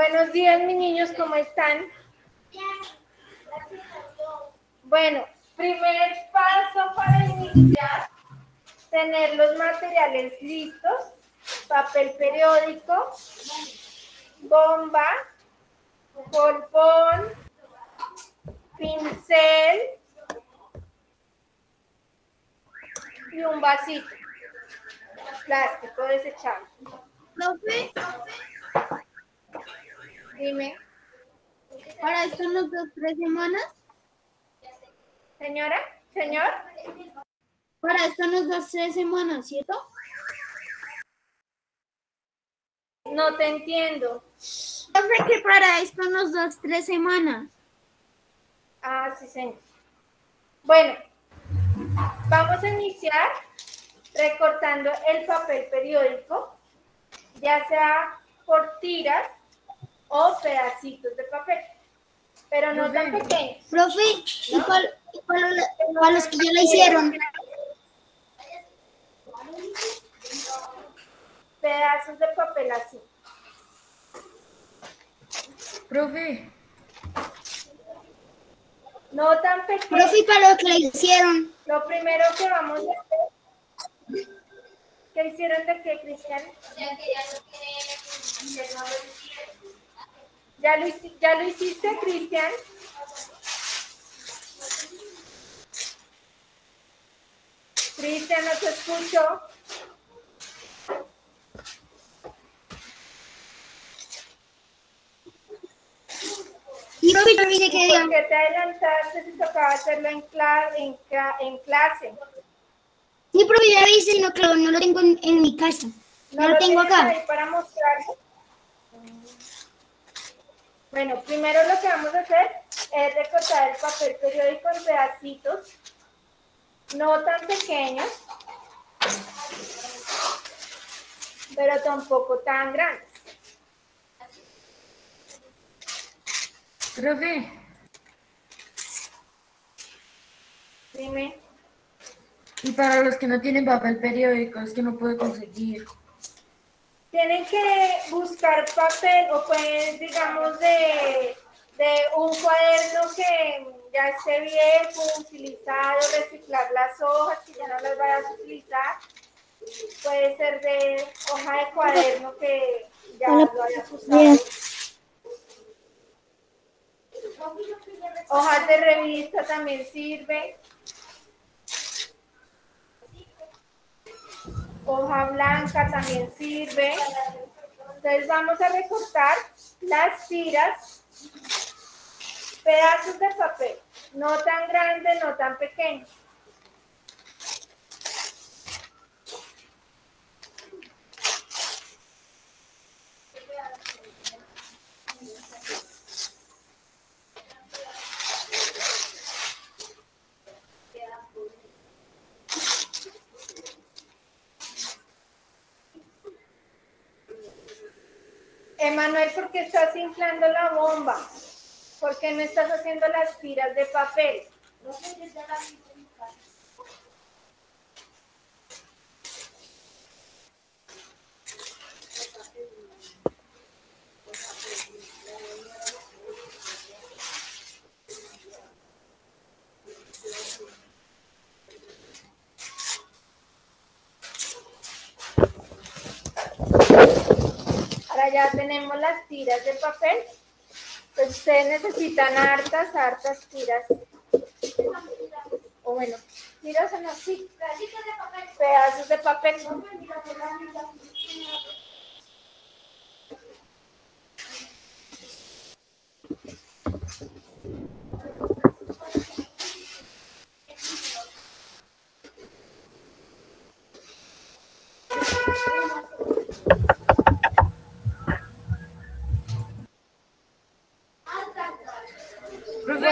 Buenos días, mis niños, ¿cómo están? Bueno, primer paso para iniciar, tener los materiales listos, papel periódico, bomba, polvón, pincel y un vasito plástico desechable. Profe, Dime, para esto nos dos, tres semanas. señora, señor, Para esto nos das tres semanas, ¿cierto? no te entiendo. Profe, que para esto nos das tres semanas. Ah, sí, señor. Bueno, vamos a iniciar recortando el papel periódico, ya sea por tiras o pedacitos de papel, pero no tan pequeños. Profe, ¿y cuál- y cuál- para los que ya la hicieron? Pedazos de papel así. Profe, No tan pequeños. Profe, ¿y para los que la hicieron? Lo primero que vamos a hacer. ¿Qué hicieron de qué, Cristian? ¿Ya lo, hici- ¿Ya lo hiciste, Cristian? Cristian, no te escucho. Y dice que ¿Por qué te adelantaste si tocaba hacerlo en, cla- en, en clase? Sí, profe, ya lo hice, sino que no lo tengo en, en mi casa. No lo tengo tienes acá. ahí para mostrarme? Bueno, primero lo que vamos a hacer es recortar el papel periódico en pedacitos, no tan pequeños, pero tampoco tan grandes. profe, Dime, y para los que no tienen papel periódico, es que no puedo conseguir. Tienen que buscar papel o pues digamos de, de un cuaderno que ya esté viejo, utilizado, reciclar las hojas que ya no las vayas a utilizar. Puede ser de hoja de cuaderno que ya lo hayas usado. Hojas de revista también sirve. Hoja blanca también sirve. Entonces vamos a recortar las tiras, pedazos de papel, no tan grandes, no tan pequeños. Emanuel, ¿por qué estás inflando la bomba? ¿Por qué no estás haciendo las tiras de papel? Ahora ya tenemos las de papel. Pues ustedes necesitan hartas, hartas tiras. O bueno, tiras en así. Pedazos de papel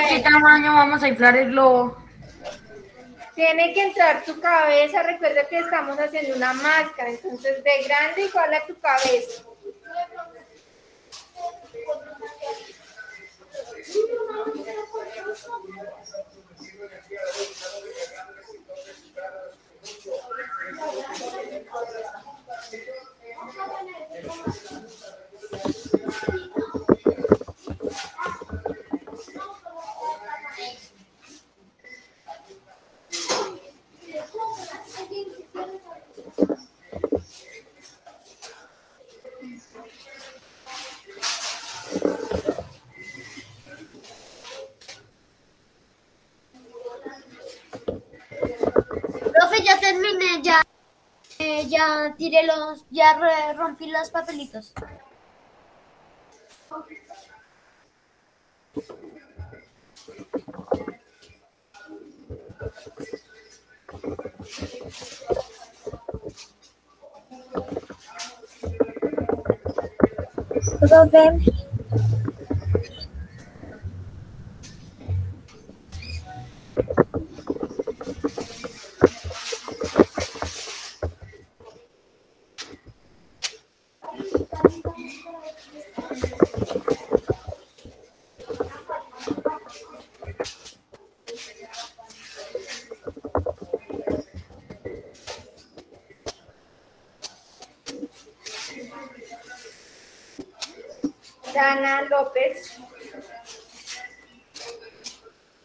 ¿qué vamos a inflar el globo? Tiene que entrar tu cabeza. Recuerda que estamos haciendo una máscara. Entonces, de grande igual a tu cabeza. profe, ya tiré los, ya rompí los papelitos. López.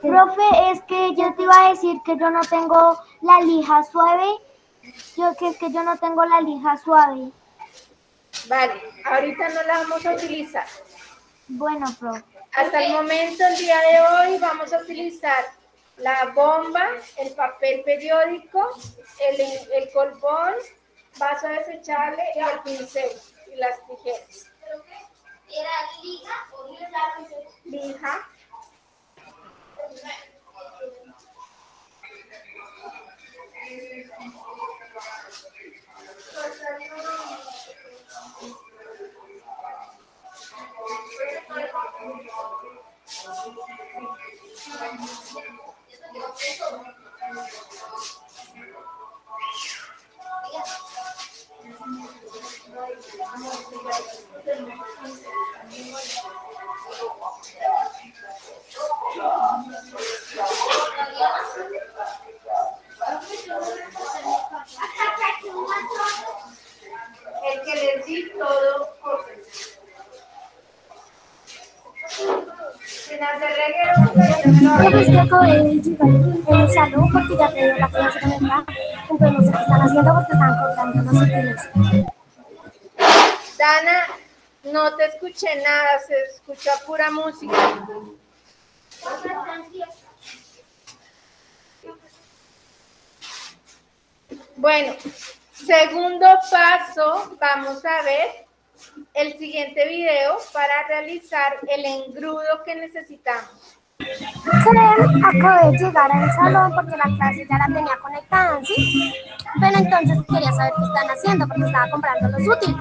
Profe, es que yo te iba a decir que yo no tengo la lija suave. Yo que es que yo no tengo la lija suave. Vale, ahorita no la vamos a utilizar. Bueno, profe. Hasta el momento, el día de hoy, vamos a utilizar la bomba, el papel periódico, el, el colbón, vaso desechable y el pincel y las tijeras. ¿Era lija o Lija. El que les di todo por Pues que llegar en el salón porque ya te dio la clase de verdad. Dana, no te escuché nada, se escucha pura música. Bueno, segundo paso, vamos a ver el siguiente video para realizar el engrudo que necesitamos. Creen, acabo de llegar al salón porque la clase ya la tenía conectada, ¿sí? Pero entonces quería saber qué están haciendo porque estaba comprando los útiles.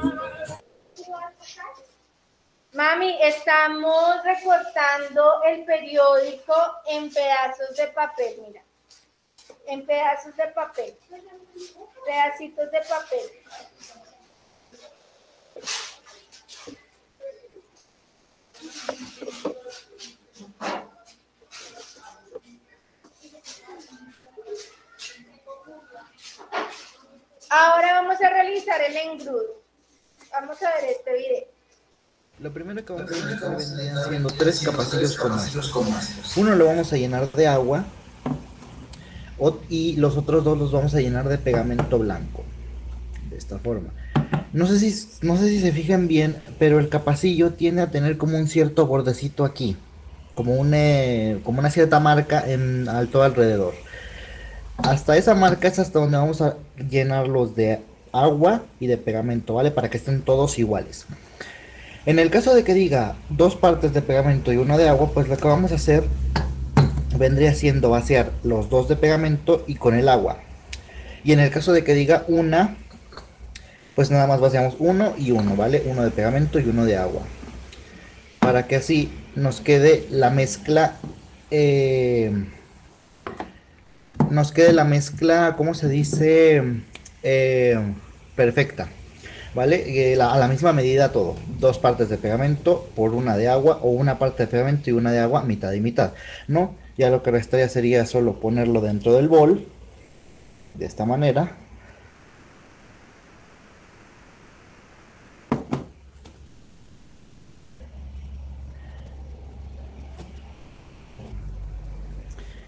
Mami, estamos recortando el periódico en pedazos de papel, mira. En pedazos de papel. Pedacitos de papel. Ahora vamos a realizar el engrudo. Vamos a ver este video. Lo primero que vamos a hacer vendrían siendo tres capacillos con Uno lo vamos a llenar de agua y los otros dos los vamos a llenar de pegamento blanco. De esta forma. No sé si, no sé si se fijan bien, pero el capacillo tiende a tener como un cierto bordecito aquí. Como, un, eh, como una cierta marca en todo alrededor. Hasta esa marca es hasta donde vamos a llenarlos de agua y de pegamento, ¿vale? Para que estén todos iguales. En el caso de que diga dos partes de pegamento y una de agua, pues lo que vamos a hacer vendría siendo vaciar los dos de pegamento y con el agua. Y en el caso de que diga una, pues nada más vaciamos uno y uno, ¿vale? Uno de pegamento y uno de agua. Para que así nos quede la mezcla, eh, nos quede la mezcla, ¿cómo se dice? Eh, perfecta. ¿Vale? Eh, a la misma medida todo. Dos partes de pegamento por una de agua o una parte de pegamento y una de agua, mitad y mitad. ¿No? Ya lo que restaría sería solo ponerlo dentro del bol. De esta manera.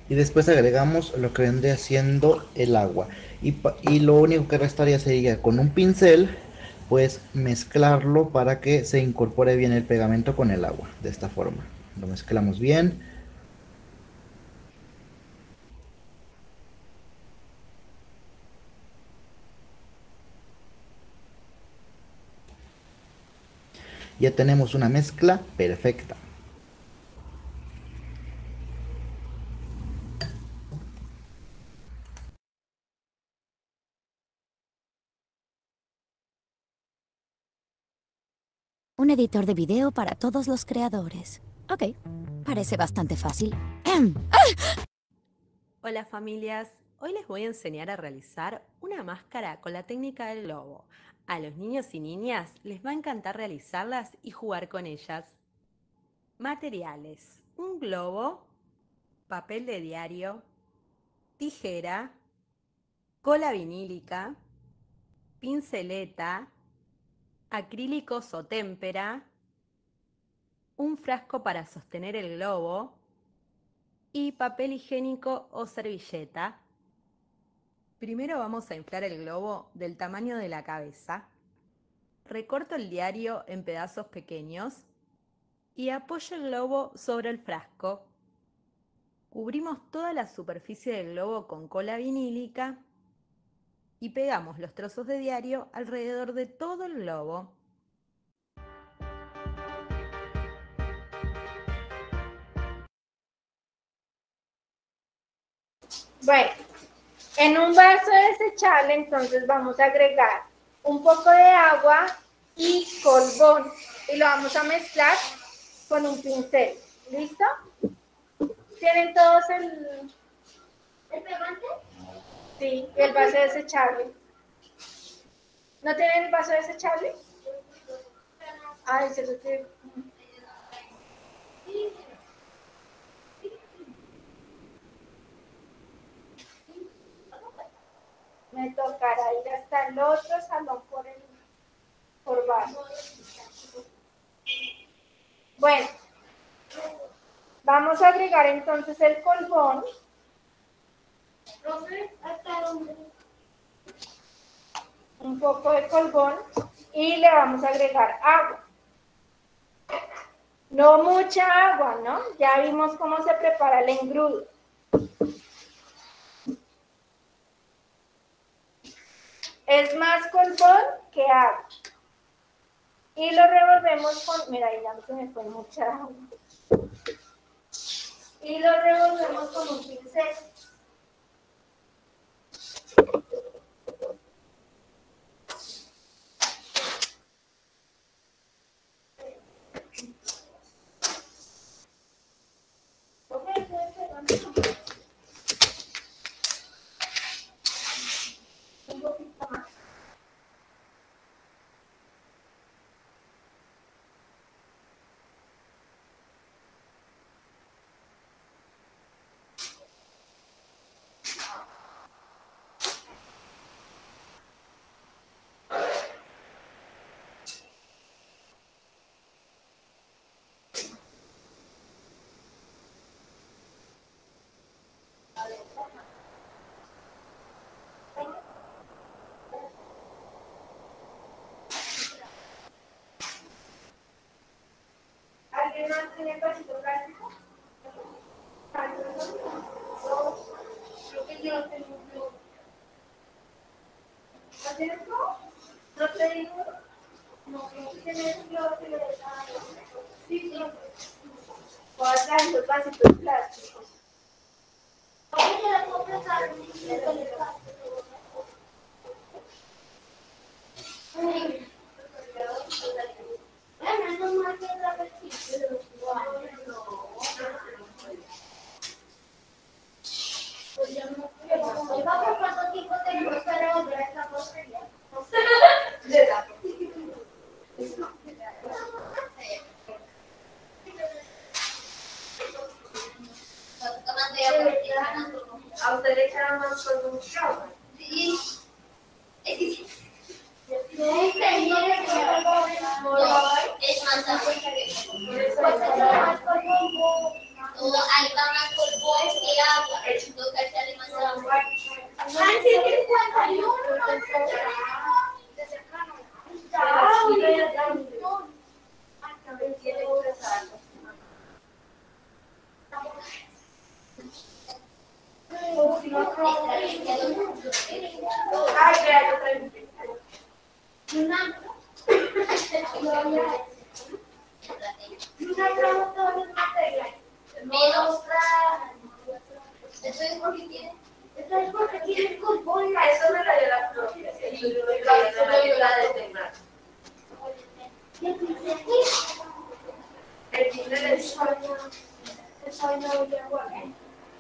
y después agregamos lo que vendría siendo el agua. Y, y, lo único que restaría sería con un pincel, pues mezclarlo para que se incorpore bien el pegamento con el agua, de esta forma. Lo mezclamos bien. Ya tenemos una mezcla perfecta. Editor de video para todos los creadores. Ok, parece bastante fácil. Hola familias, hoy les voy a enseñar a realizar una máscara con la técnica del globo. A los niños y niñas les va a encantar realizarlas y jugar con ellas. Materiales. Un globo, papel de diario, tijera, cola vinílica, pinceleta, acrílicos o témpera, un frasco para sostener el globo y papel higiénico o servilleta. Primero vamos a inflar el globo del tamaño de la cabeza. Recorto el diario en pedazos pequeños y apoyo el globo sobre el frasco. Cubrimos toda la superficie del globo con cola vinílica y pegamos los trozos de diario alrededor de todo el globo. Bueno, en un vaso desechable entonces vamos a agregar un poco de agua y colbón y lo vamos a mezclar con un pincel. ¿Listo? ¿Tienen todos el, ¿El pegante? Sí, el vaso desechable? ¿No tienen el vaso desechable? Ay, se lo que... Me tocará ir hasta el otro salón por el por vaso. Bueno, vamos a agregar entonces el colbón. Un poco de colbón y le vamos a agregar agua. No mucha agua, ¿no? Ya vimos cómo se prepara el engrudo. Es más colbón que agua. Y lo revolvemos con, mira, ya se me fue mucha agua. Y lo revolvemos con un pincel. Ok, entonces, un poquito más. ¿Alguien más tiene vasito plástico? Creo que yo tengo. ¿No? ¿No te digo? No, plásticos. Bueno, eso es más que otra vez. ¿Cuánto tiempo tenemos para volver a esta porquería? A usted le echaron más con un show. Sí. Es más agua. O ahí va más polvo que agua. Toca echarle más agua sí, 51. Ay, vea, yo traigo un pincel. Sacamos todos los materiales. Menos Eso es porque tiene. Esto es porque tiene fútbol. Eso me la dio la propia. Eso me dio la de Tecnar. El timbre del sueño. El de aguardiente.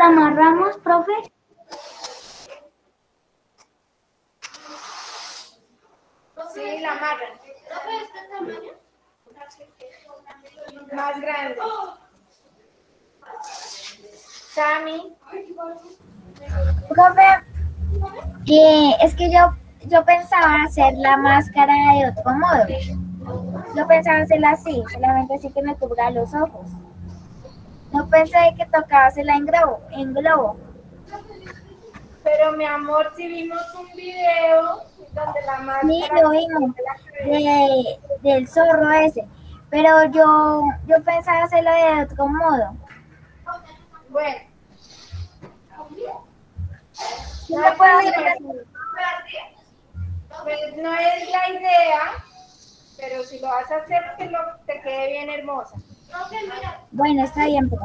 ¿La amarramos, profe? Sí, la amarran. Más grande. Sammy. Profe, eh, es que yo, yo pensaba hacer la máscara de otro modo. Yo pensaba hacerla así, solamente así que me cubra los ojos. No pensé que tocaba hacerla en globo. En globo. Pero mi amor, si vimos un video donde la máscara... Sí, lo vimos, de, del zorro ese. Pero yo, yo pensaba hacerlo de otro modo. Bueno. ¿Sí me puedo? Pues no es la idea, pero si lo vas a hacer, que lo, te quede bien hermosa. Bueno, está bien, profe.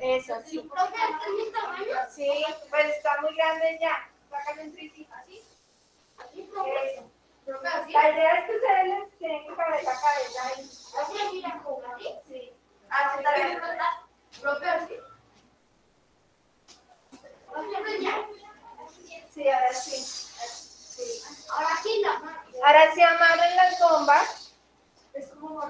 Eso, sí. Sí, pues está muy grande ya. Sácale un tricito así. Eso. La idea es que ustedes les tienen que caber la cabeza ahí. Así, mira, como así. Sí. Así así. Sí, ahora sí. sí. Ahora sí. Ahora sí amarren las bombas. Es como.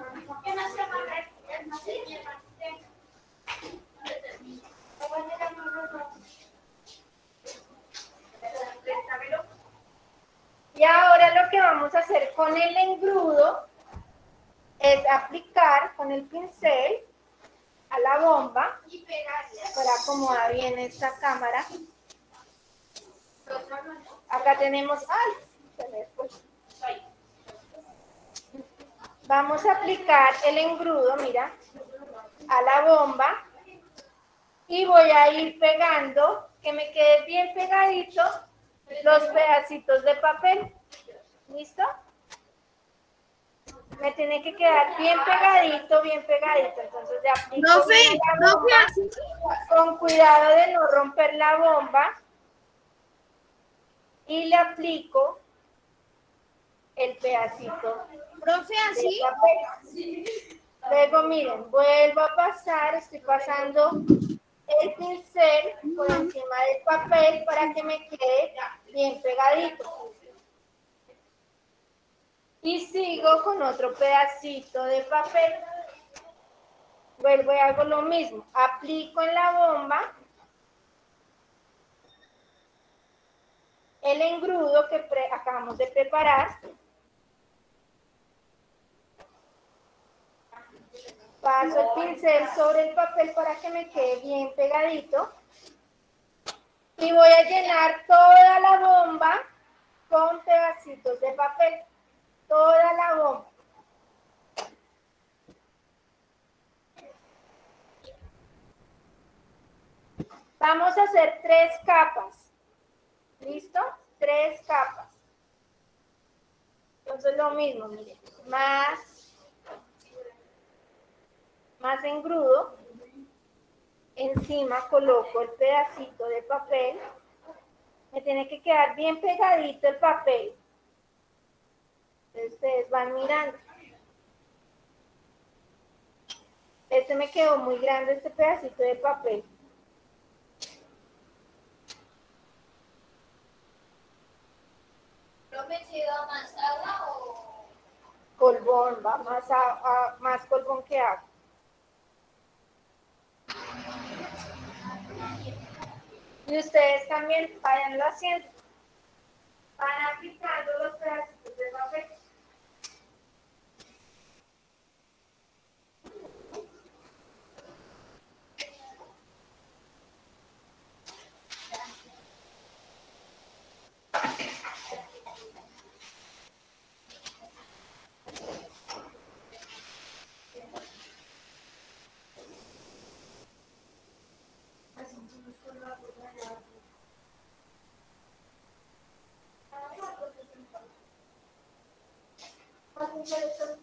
Y ahora lo que vamos a hacer con el engrudo es aplicar con el pincel, a la bomba para acomodar bien esta cámara. Acá tenemos, ay, se me fue. Vamos a aplicar el engrudo, mira, a la bomba y voy a ir pegando, que me quede bien pegadito los pedacitos de papel. ¿Listo? Me tiene que quedar bien pegadito, bien pegadito. Entonces ya aplico No sé, no con cuidado de no romper la bomba. Y le aplico el pedacito Profe, papel. Luego, miren, vuelvo a pasar, estoy pasando el pincel por encima del papel para que me quede bien pegadito. Y sigo con otro pedacito de papel. Vuelvo y hago lo mismo. Aplico en la bomba el engrudo que acabamos de preparar. Paso el pincel sobre el papel para que me quede bien pegadito. Y voy a llenar toda la bomba con pedacitos de papel. Toda la bomba. Vamos a hacer tres capas. ¿Listo? Tres capas. Entonces lo mismo, miren. Más, más engrudo. Encima coloco el pedacito de papel. Me tiene que quedar bien pegadito el papel. Entonces, Ustedes van mirando. Este me quedó muy grande, este pedacito de papel. ¿Profe, lleva más agua o...? Colbón, va más, a- a- más colbón que agua. Y ustedes también vayanlo haciendo. Van aplicando los pedacitos de papel. Thank you.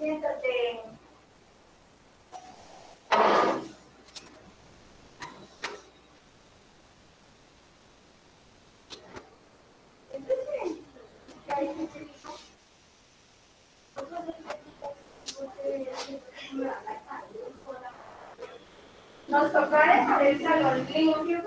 siéntate. Nos toca dejar el salón limpio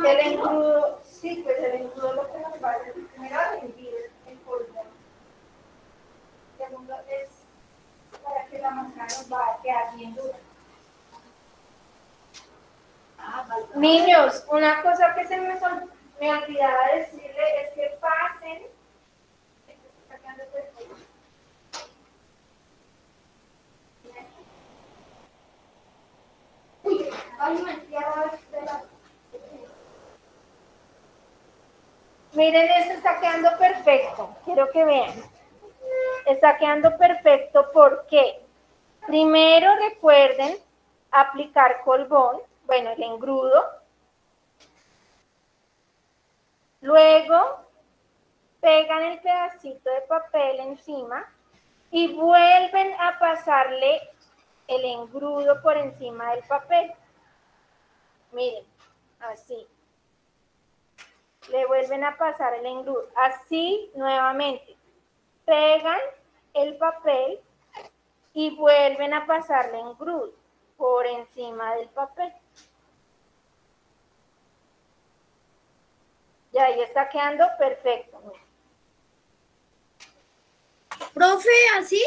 ¿qué se hace con El engrudo, sí, pues el engrudo lo que nos va a hacer primero a rendir el polvo. Segundo es para que la masa nos va a quedar bien dura. Niños, una cosa que se me, sol- me olvidaba decirle es que pasen. Uy, ay, me entierro de la... Miren, esto está quedando perfecto. Quiero que vean. Está quedando perfecto porque primero recuerden aplicar colbón, bueno, el engrudo. Luego pegan el pedacito de papel encima y vuelven a pasarle el engrudo por encima del papel. Miren, así le vuelven a pasar el engrudo. Así nuevamente. Pegan el papel y vuelven a pasarle engrudo por encima del papel. Y ahí está quedando perfecto. Profe, ¿así?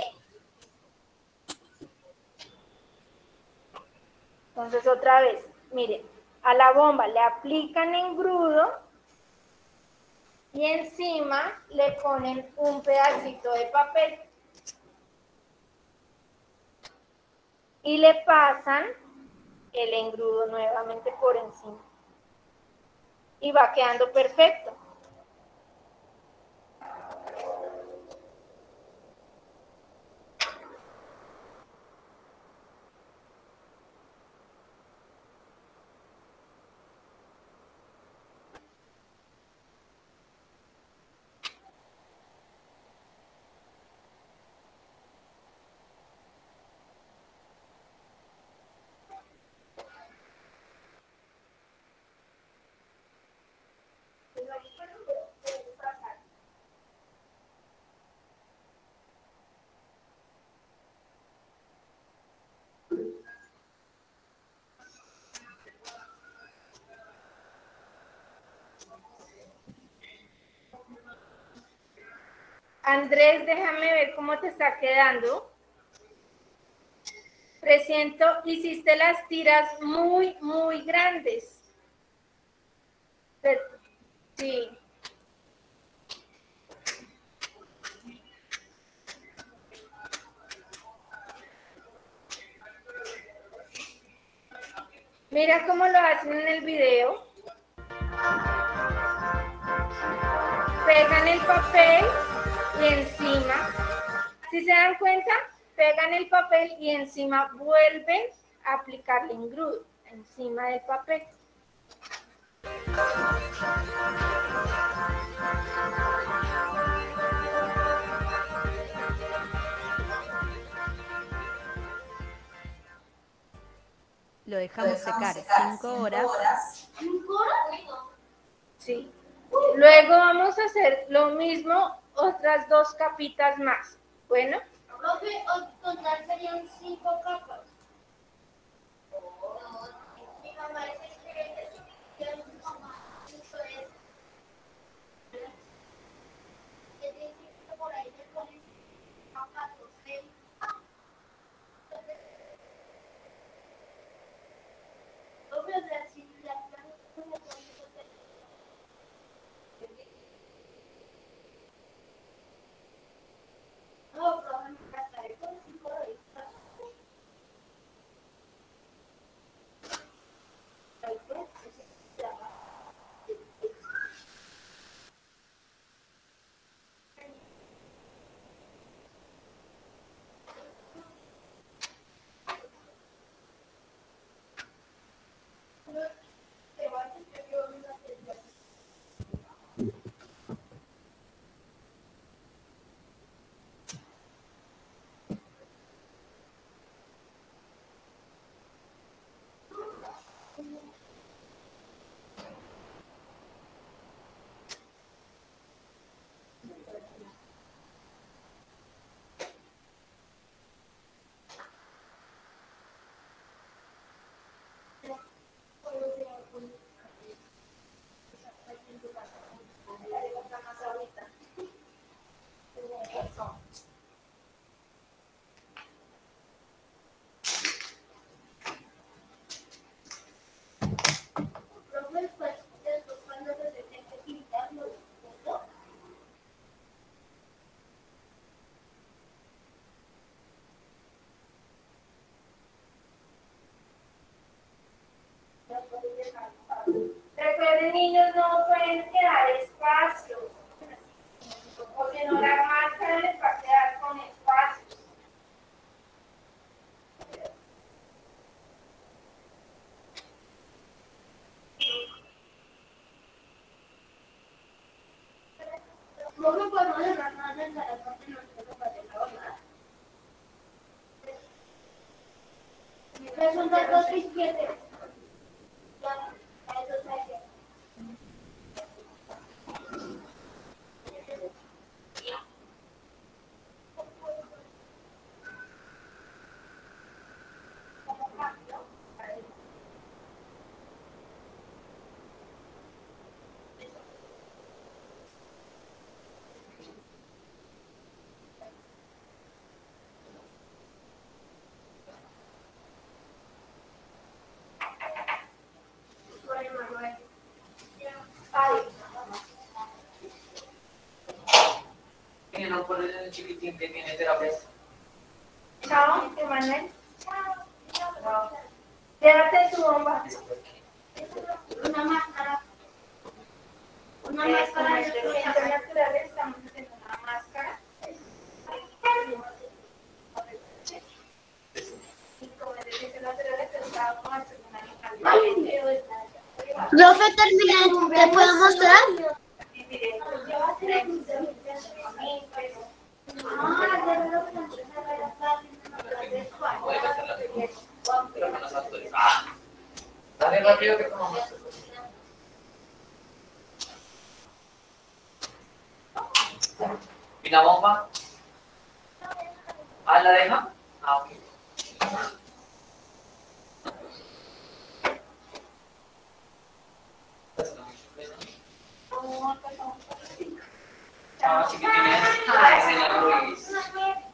Entonces otra vez, miren, a la bomba le aplican engrudo y encima le ponen un pedacito de papel. Y le pasan el engrudo nuevamente por encima. Y va quedando perfecto. Andrés, déjame ver cómo te está quedando. Presiento, hiciste las tiras muy, muy grandes. Sí. Mira cómo lo hacen en el video. Pegan el papel y encima, si se dan cuenta, pegan el papel y encima vuelven a aplicarle engrudo encima del papel. Lo dejamos secar 5 horas. Sí. Luego vamos a hacer lo mismo, otras dos capitas más. Bueno, Profe, total serían cinco capas. Mi mamá No ponen el chiquitín que tiene terapia. Chao, Emanuel. Chao. Llévate tu bomba. Una máscara. Una Una máscara máscara de de fluorescencia. naturales, estamos haciendo una máscara. Y como es de ciencias naturales, estábamos haciendo una animal. Profe, terminé. ¿Te puedo mostrar? Y diré, pues, Pero con los actores. ¡Ah! Dale rápido que. ¿Y la bomba? ¿Ah, la deja? Ah, ok. Chao, chiquitines. Señor Luis.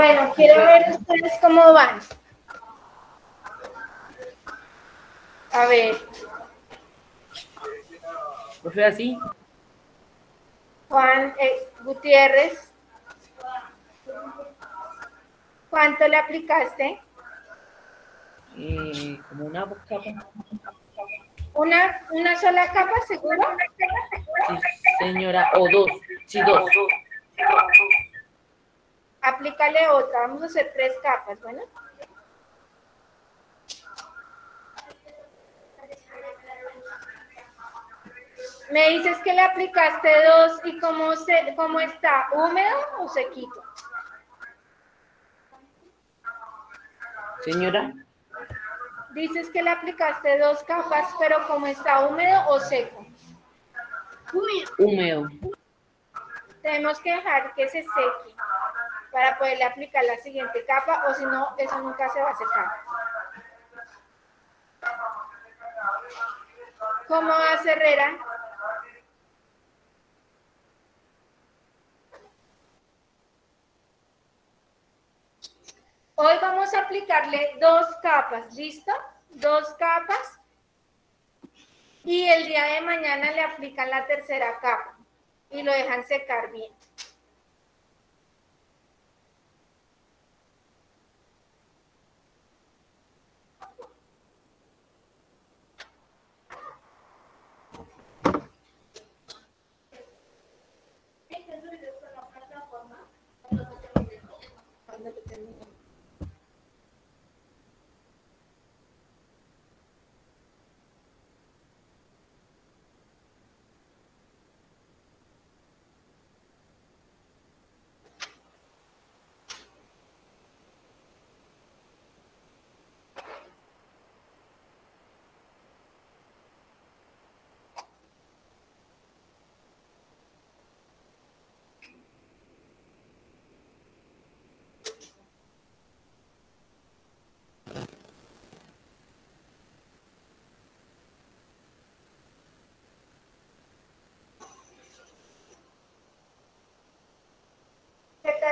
Bueno, quiero ver ustedes cómo van. A ver, Profe, así. Juan eh, Gutiérrez. ¿Cuánto le aplicaste? Eh, como una capa. ¿Una, una sola capa, seguro? Sí, señora. O dos. Sí, dos. Otra. Vamos a hacer tres capas, ¿bueno? Me dices que le aplicaste dos y cómo, se, cómo está, húmedo o sequito. Señora. Dices que le aplicaste dos capas, pero cómo está, húmedo o seco. Húmedo. Tenemos que dejar que se seque para poderle aplicar la siguiente capa o si no, eso nunca se va a secar. ¿Cómo vas, Herrera? Hoy vamos a aplicarle dos capas, ¿listo? Dos capas. Y el día de mañana le aplican la tercera capa y lo dejan secar bien.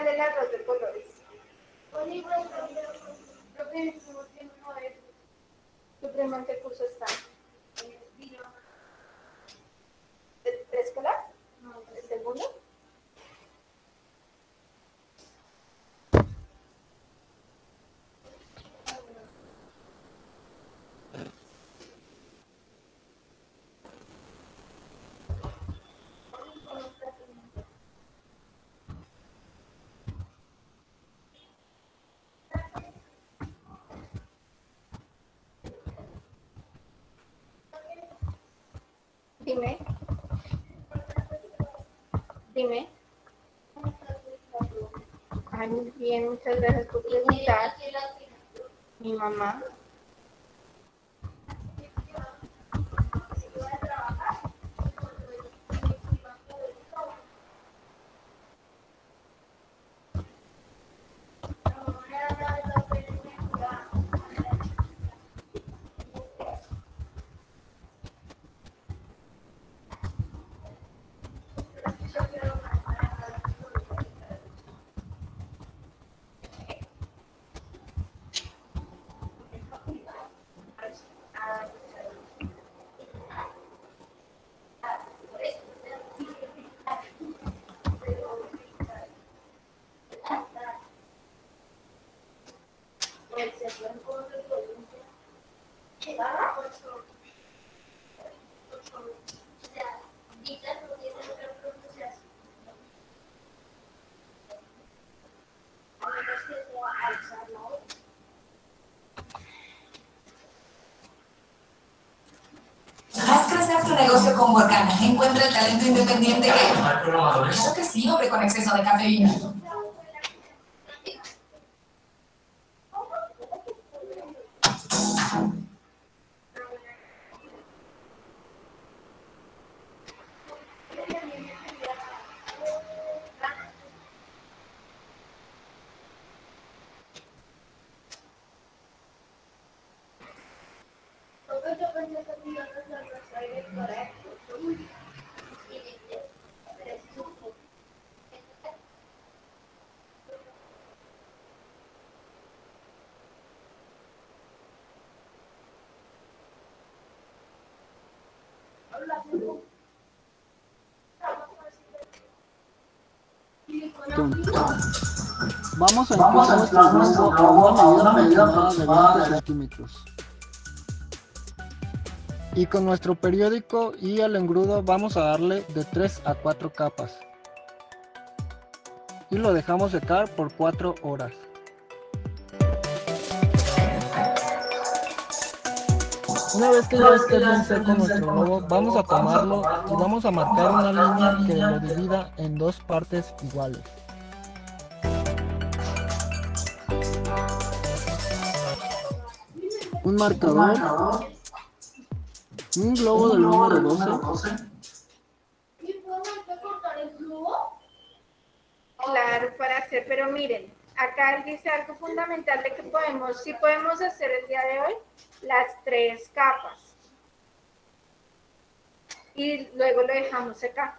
Tal el de colores? ¿Tu primo en qué curso está? ¿De preescolar? ¿De segundo? Dime. Dime. Ay, muy bien, muchas gracias por preguntar. Con Workana. Encuentra el talento independiente que... Claro que sí, hombre, con exceso de cafeína. Vamos a Vamos nuestro robo a una medida aproximada de centímetros. Y con nuestro periódico y el engrudo vamos a darle de 3 a 4 capas. Y lo dejamos secar por 4 horas. Una vez que ya esté bien seco nuestro globo, vamos a tomarlo y vamos a marcar una línea que lo divida en dos partes iguales. Un marcador, un globo del número 12 ¿Y puedo cortar el globo? Claro, para hacer, pero miren, acá él dice algo fundamental de que podemos, sí podemos hacer el día de hoy las tres capas. Y luego lo dejamos secar.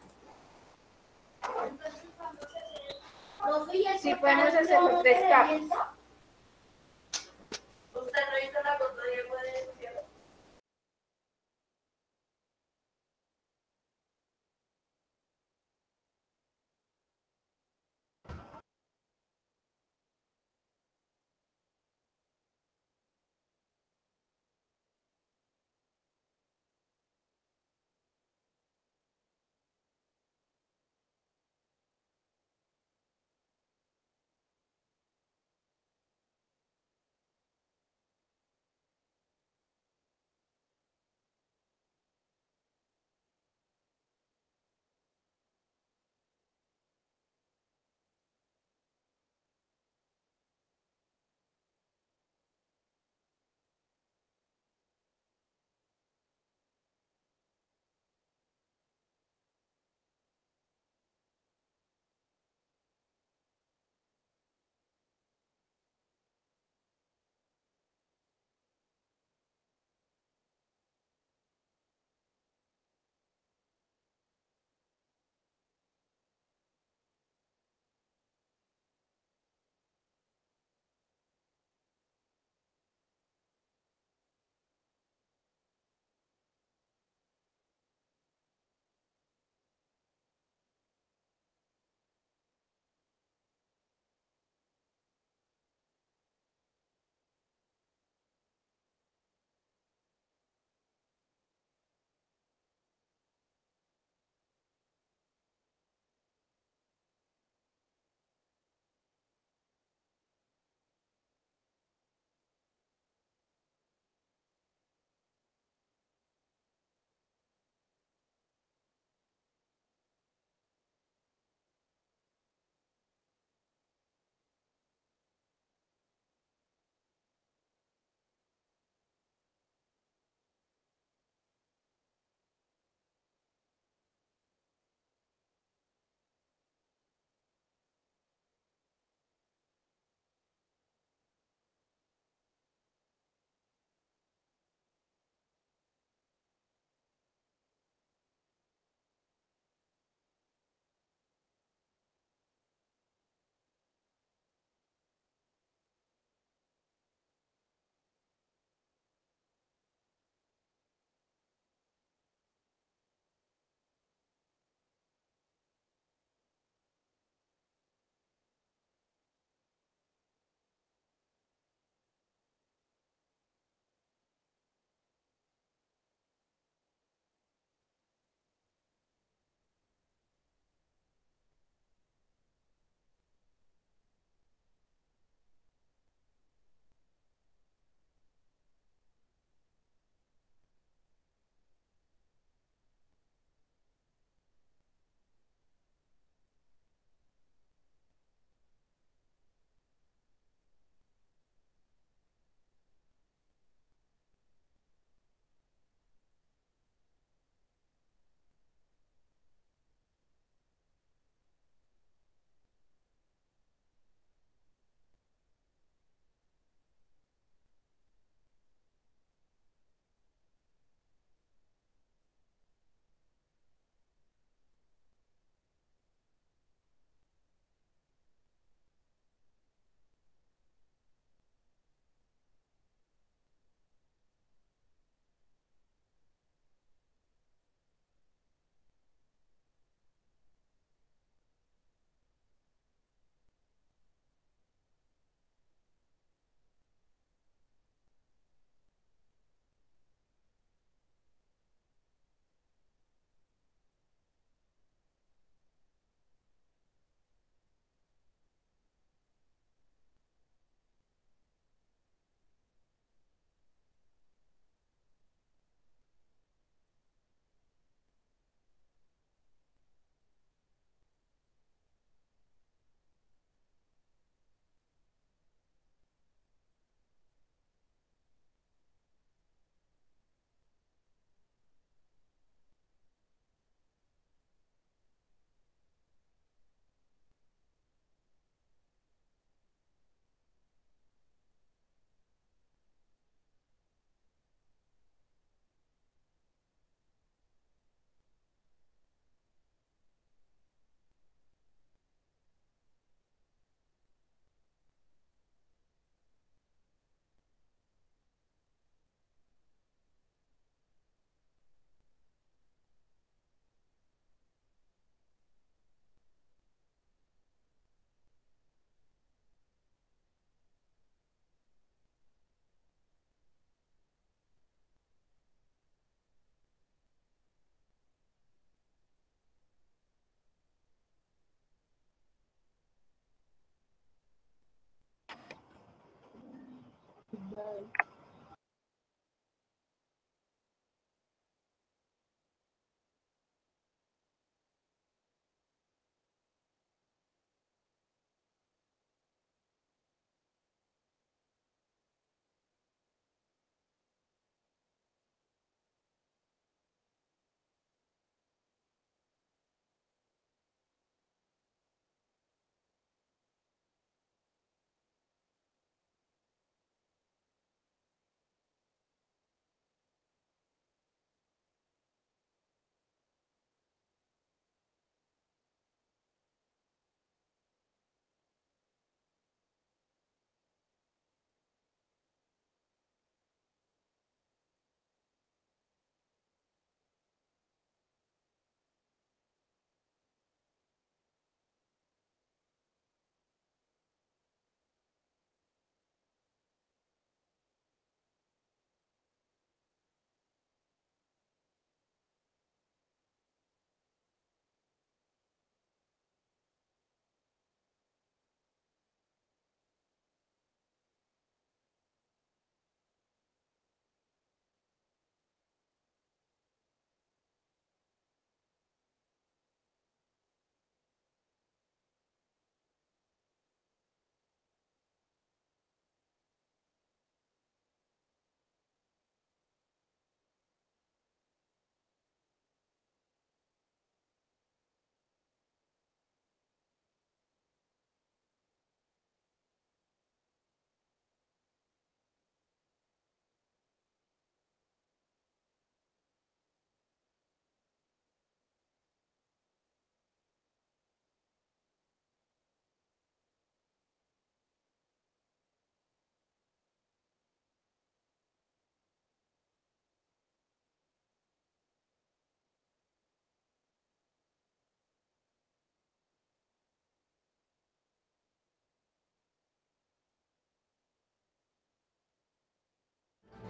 Sí podemos hacer tres capas. Usted no hizo la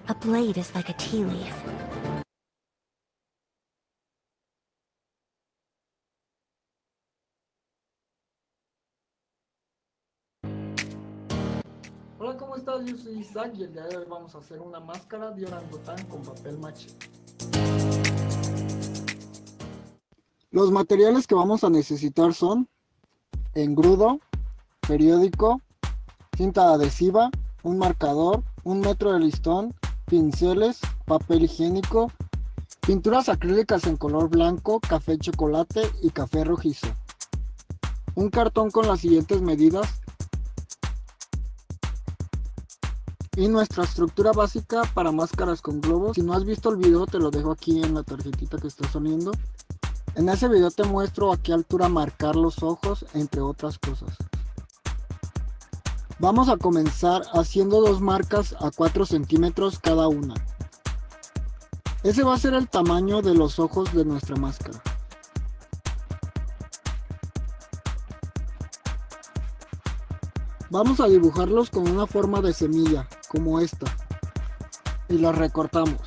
A blade is like a tea leaf. Hola, ¿cómo estás? Yo soy Isaac y el día de hoy vamos a hacer una máscara de orangután con papel maché. Los materiales que vamos a necesitar son engrudo, periódico, cinta adhesiva, un marcador, un metro de listón, pinceles, papel higiénico, pinturas acrílicas en color blanco, café chocolate y café rojizo. Un cartón con las siguientes medidas y nuestra estructura básica para máscaras con globos. Si no has visto el video te lo dejo aquí en la tarjetita que está saliendo. En ese video te muestro a qué altura marcar los ojos, entre otras cosas. Vamos a comenzar haciendo dos marcas a 4 centímetros cada una. Ese va a ser el tamaño de los ojos de nuestra máscara. Vamos a dibujarlos con una forma de semilla, como esta, y las recortamos.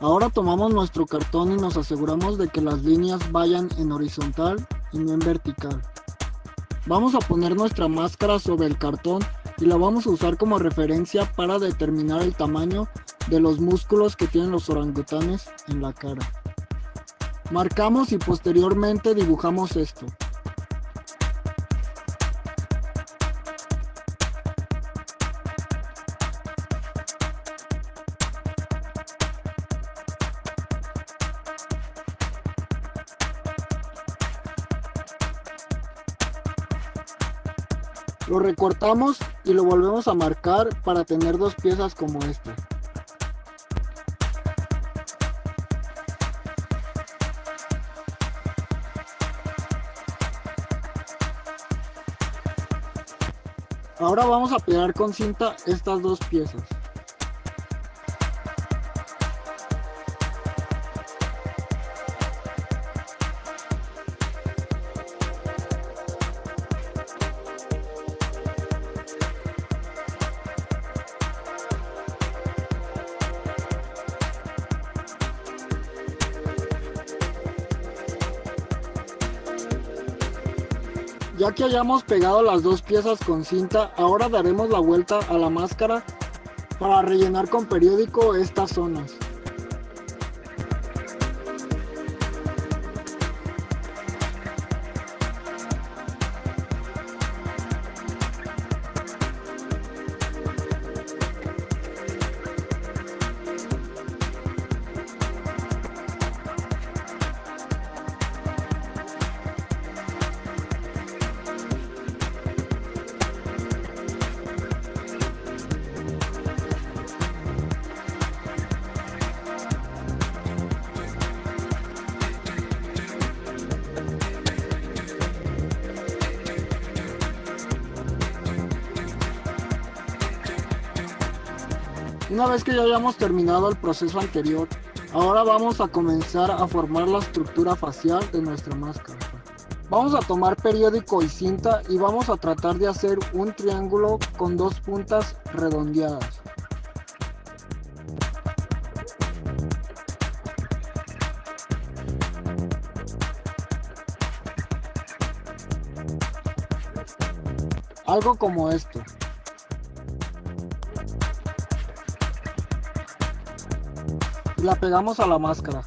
Ahora tomamos nuestro cartón y nos aseguramos de que las líneas vayan en horizontal y no en vertical. Vamos a poner nuestra máscara sobre el cartón y la vamos a usar como referencia para determinar el tamaño de los músculos que tienen los orangutanes en la cara. Marcamos y posteriormente dibujamos esto. Lo recortamos y lo volvemos a marcar para tener dos piezas como esta. Ahora vamos a pegar con cinta estas dos piezas. Que hayamos pegado las dos piezas con cinta, ahora daremos la vuelta a la máscara para rellenar con periódico estas zonas. Una vez que ya hayamos terminado el proceso anterior, ahora vamos a comenzar a formar la estructura facial de nuestra máscara. Vamos a tomar periódico y cinta y vamos a tratar de hacer un triángulo con dos puntas redondeadas. Algo como esto. La pegamos a la máscara.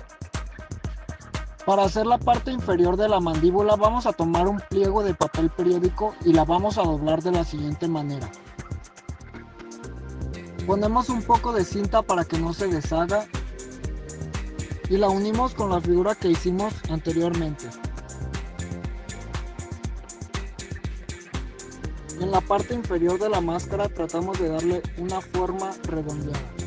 Para hacer la parte inferior de la mandíbula vamos a tomar un pliego de papel periódico y la vamos a doblar de la siguiente manera. Ponemos un poco de cinta para que no se deshaga y la unimos con la figura que hicimos anteriormente. En la parte inferior de la máscara tratamos de darle una forma redondeada.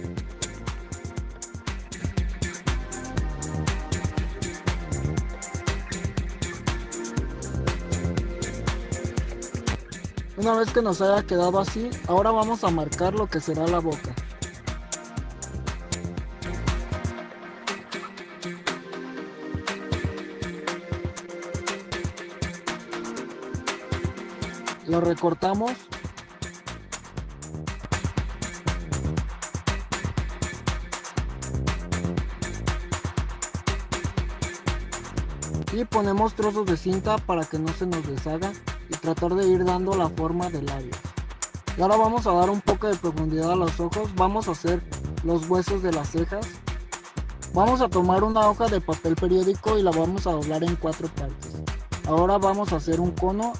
Una vez que nos haya quedado así, ahora vamos a marcar lo que será la boca. Lo recortamos. Y ponemos trozos de cinta para que no se nos deshaga y tratar de ir dando la forma del labio. Y ahora vamos a dar un poco de profundidad a los ojos, vamos a hacer los huesos de las cejas. Vamos a tomar una hoja de papel periódico y la vamos a doblar en cuatro partes. Ahora vamos a hacer un cono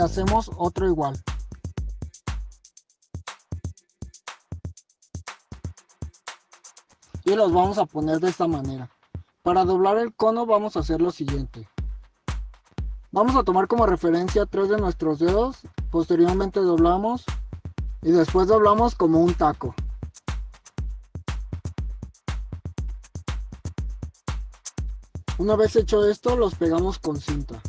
hacemos otro igual. Y los vamos a poner de esta manera. Para doblar el cono vamos a hacer lo siguiente. Vamos a tomar como referencia tres de nuestros dedos, posteriormente doblamos y después doblamos como un taco. Una vez hecho esto, los pegamos con cinta.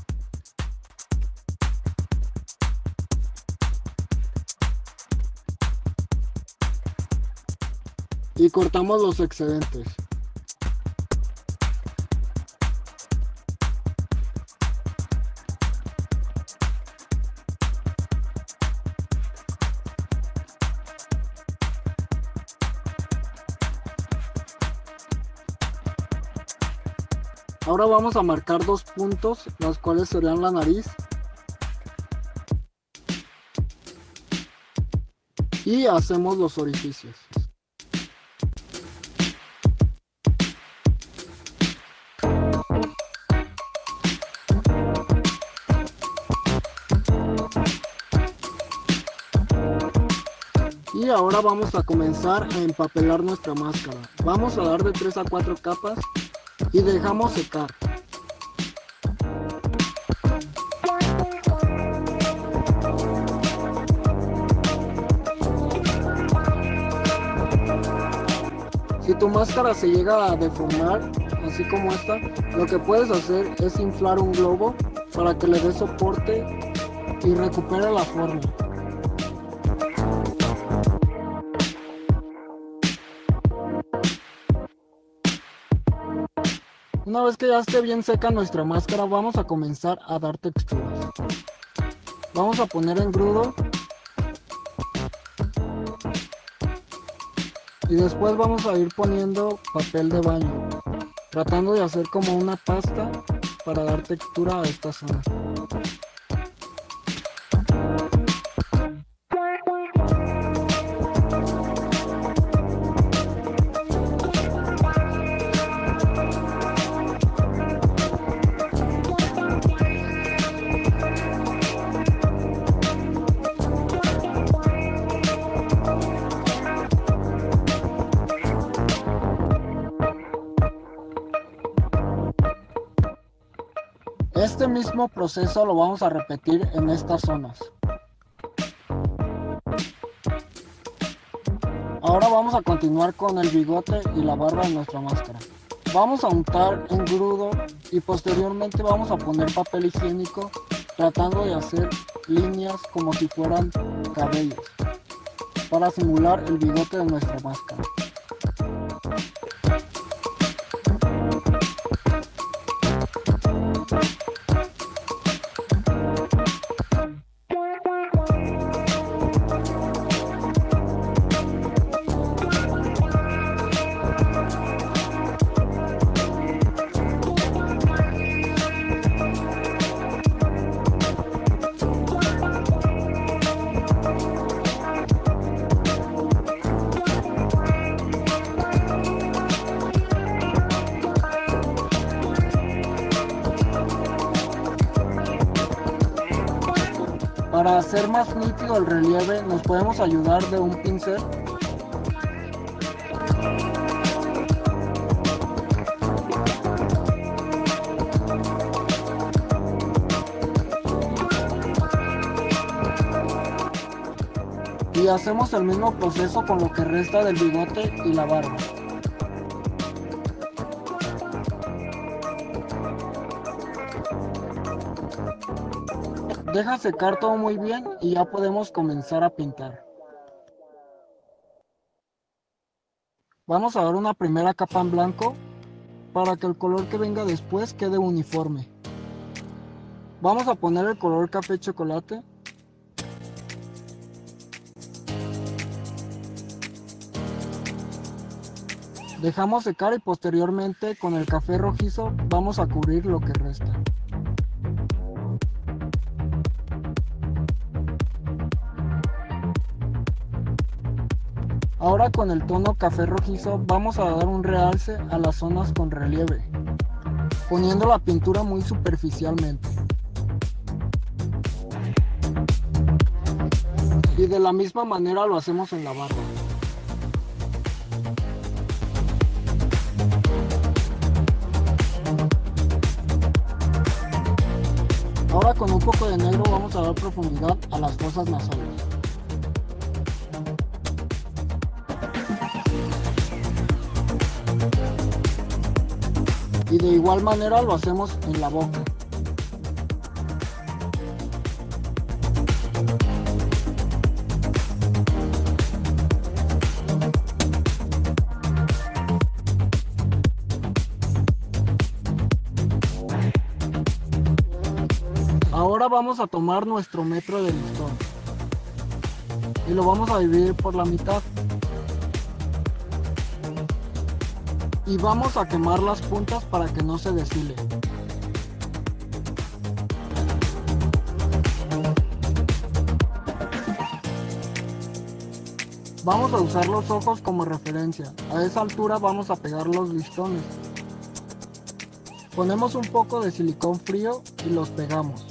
Y cortamos los excedentes. Ahora vamos a marcar dos puntos, los cuales serían la nariz y hacemos los orificios. Ahora vamos a comenzar a empapelar nuestra máscara. Vamos a dar de 3 a 4 capas y dejamos secar. Si tu máscara se llega a deformar, así como esta, lo que puedes hacer es inflar un globo para que le dé soporte y recupere la forma. Una vez que ya esté bien seca nuestra máscara, vamos a comenzar a dar texturas. Vamos a poner engrudo. Y después vamos a ir poniendo papel de baño, tratando de hacer como una pasta para dar textura a esta zona. Proceso lo vamos a repetir en estas zonas. Ahora vamos a continuar con el bigote y la barba de nuestra máscara. Vamos a untar engrudo y posteriormente vamos a poner papel higiénico tratando de hacer líneas como si fueran cabellos para simular el bigote de nuestra máscara. El relieve nos podemos ayudar de un pincel. Y hacemos el mismo proceso con lo que resta del bigote y la barba. Deja secar todo muy bien y ya podemos comenzar a pintar. Vamos a dar una primera capa en blanco para que el color que venga después quede uniforme. Vamos a poner el color café chocolate. Dejamos secar y posteriormente con el café rojizo vamos a cubrir lo que resta. Ahora con el tono café rojizo vamos a dar un realce a las zonas con relieve, poniendo la pintura muy superficialmente. Y de la misma manera lo hacemos en la barra. Ahora con un poco de negro vamos a dar profundidad a las fosas nasales. De igual manera lo hacemos en la boca. Ahora vamos a tomar nuestro metro de listón y lo vamos a dividir por la mitad. Y vamos a quemar las puntas para que no se deshile. Vamos a usar los ojos como referencia. A esa altura vamos a pegar los listones. Ponemos un poco de silicón frío y los pegamos.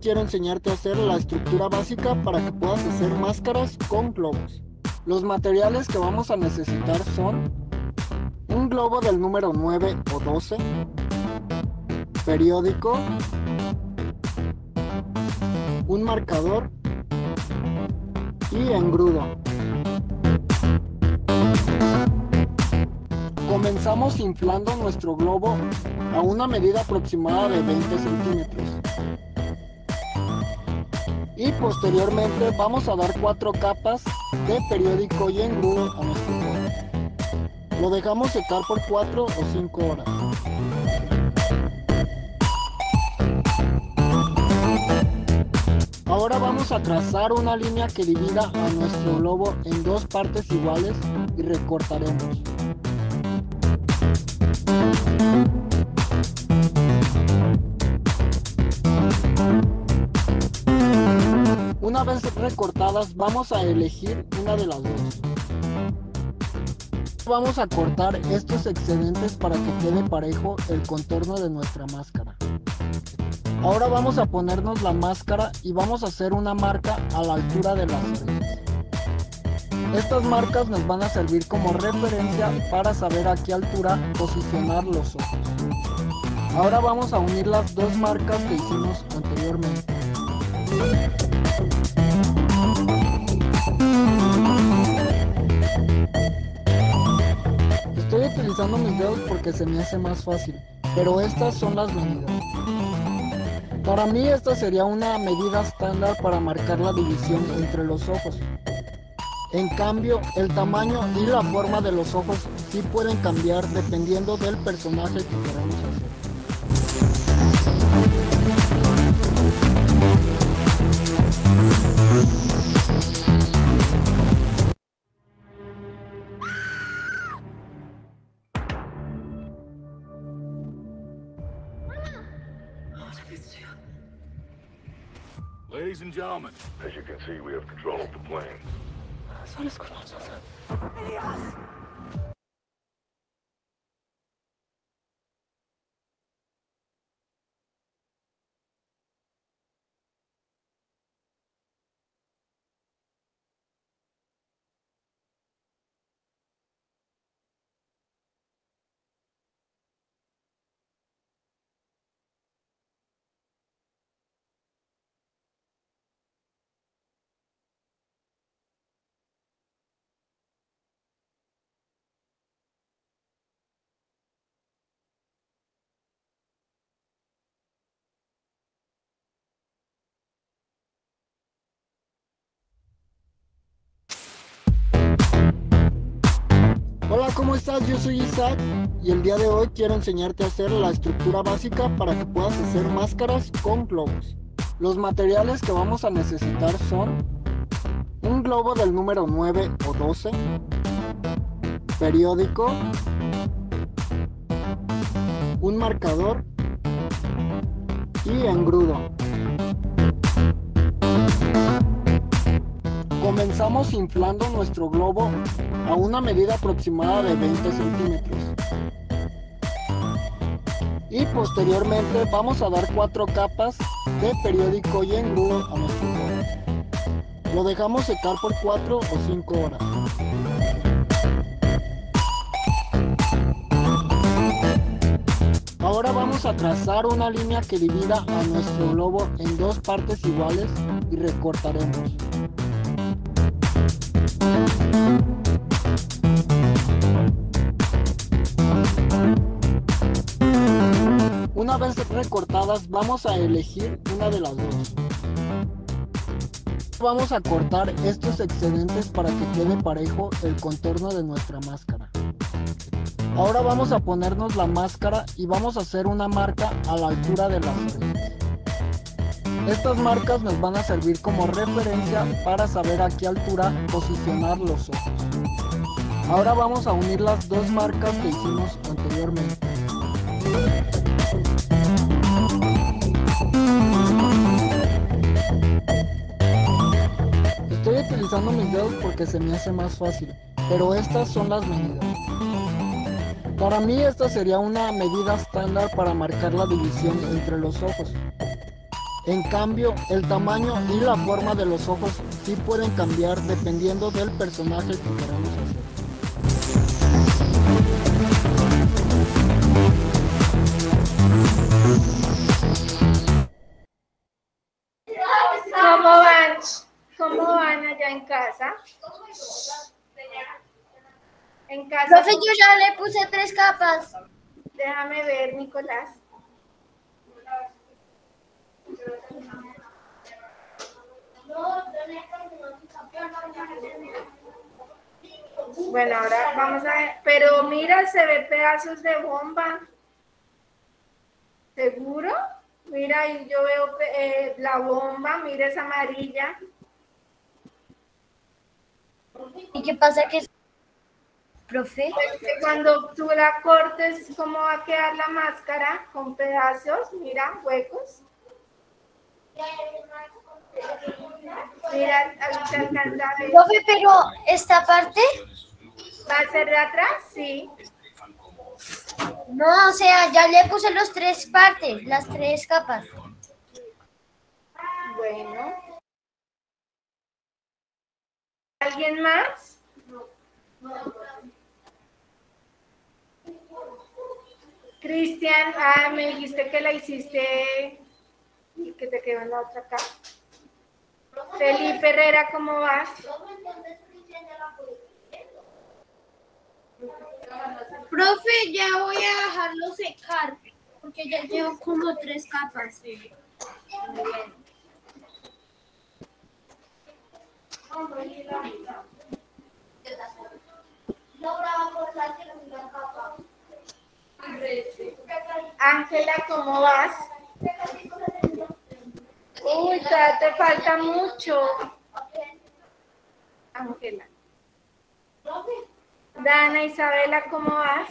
quiero enseñarte a hacer la estructura básica para que puedas hacer máscaras con globos. Los materiales que vamos a necesitar son un globo del número 9 o 12, periódico, un marcador y engrudo. Comenzamos inflando nuestro globo a una medida aproximada de 20 centímetros. Y posteriormente vamos a dar cuatro capas de periódico y engrudo a nuestro globo. Lo dejamos secar por 4 o 5 horas. Ahora vamos a trazar una línea que divida a nuestro globo en dos partes iguales y recortaremos. Una vez recortadas vamos a elegir una de las dos. Vamos a cortar estos excedentes para que quede parejo el contorno de nuestra máscara. Ahora vamos a ponernos la máscara y vamos a hacer una marca a la altura de las orejas. Estas marcas nos van a servir como referencia para saber a qué altura posicionar los ojos. Ahora vamos a unir las dos marcas que hicimos anteriormente. Estoy utilizando mis dedos porque se me hace más fácil, pero estas son las medidas. Para mí esta sería una medida estándar para marcar la división entre los ojos. En cambio, el tamaño y la forma de los ojos sí pueden cambiar dependiendo del personaje que queramos hacer. Ladies and gentlemen, as you can see, we have control of the plane. Hola, ¿cómo estás? Yo soy Isaac y el día de hoy quiero enseñarte a hacer la estructura básica para que puedas hacer máscaras con globos. Los materiales que vamos a necesitar son un globo del número 9 o 12, periódico, un marcador y engrudo. Comenzamos inflando nuestro globo a una medida aproximada de 20 centímetros. Y posteriormente vamos a dar cuatro capas de periódico y engrudo a nuestro globo. Lo dejamos secar por 4 o 5 horas. Ahora vamos a trazar una línea que divida a nuestro globo en dos partes iguales y recortaremos. Una vez recortadas vamos a elegir una de las dos. Vamos a cortar estos excedentes para que quede parejo el contorno de nuestra máscara. Ahora vamos a ponernos la máscara y vamos a hacer una marca a la altura de las orejas. Estas marcas nos van a servir como referencia para saber a qué altura posicionar los ojos. Ahora vamos a unir las dos marcas que hicimos anteriormente. Estoy utilizando mis dedos porque se me hace más fácil, pero estas son las medidas. Para mí esta sería una medida estándar para marcar la división entre los ojos. En cambio, el tamaño y la forma de los ojos sí pueden cambiar dependiendo del personaje que queramos hacer. ¿Cómo van? ¿Cómo van allá en casa? En casa. Profe, yo ya le puse tres capas. Déjame ver, Nicolás. Bueno, ahora vamos a ver. Pero mira, se ve pedazos de bomba. ¿Seguro? Mira, ahí yo veo eh, la bomba, mira es amarilla. ¿Y qué pasa que profe? Pues que cuando tú la cortes, ¿cómo va a quedar la máscara? Con pedazos, mira, huecos. Mira. Profe, pero esta parte, ¿Va a ser de atrás? Sí. no, o sea, ya le puse los tres partes, las tres capas. Bueno. ¿Alguien más? Cristian, ah, me dijiste que la hiciste y que te quedó en la otra cara. Felipe Herrera, ¿cómo vas? Profe, ya voy a dejarlo secar, porque ya llevo como tres capas. Ángela, ¿cómo vas? Uy, te falta mucho. Ángela. Dana, Isabela, ¿cómo vas?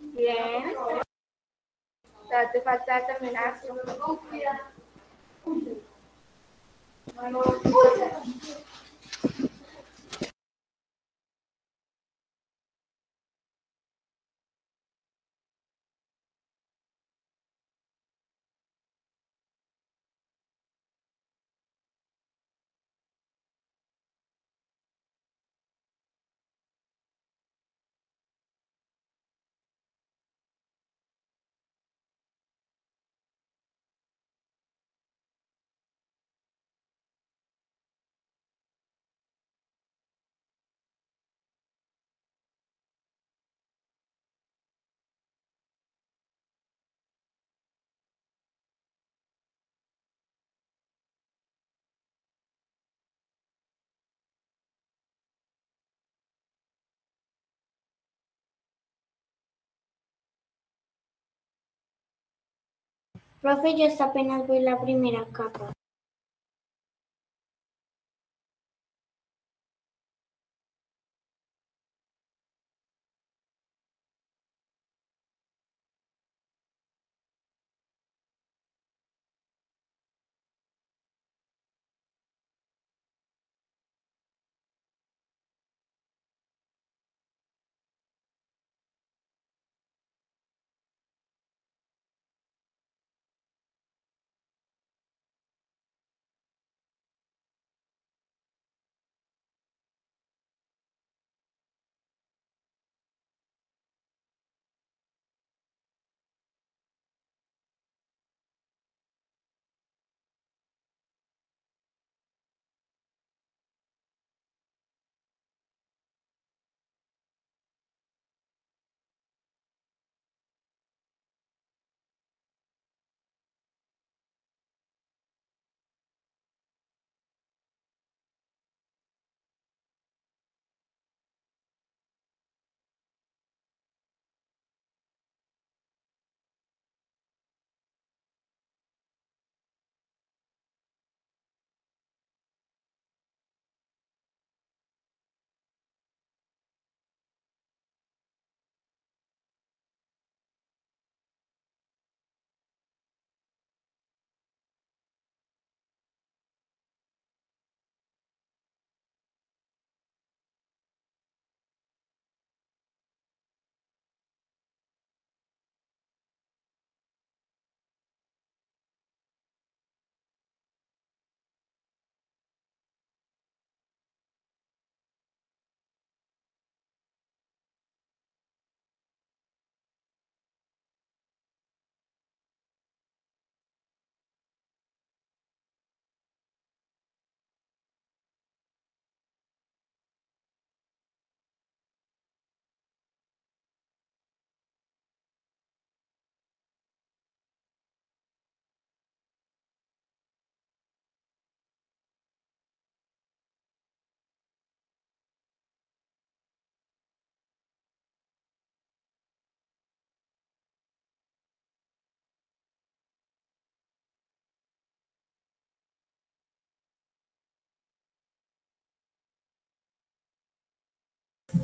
Bien. Te falta terminar. Profe, yo hasta apenas voy la primera capa.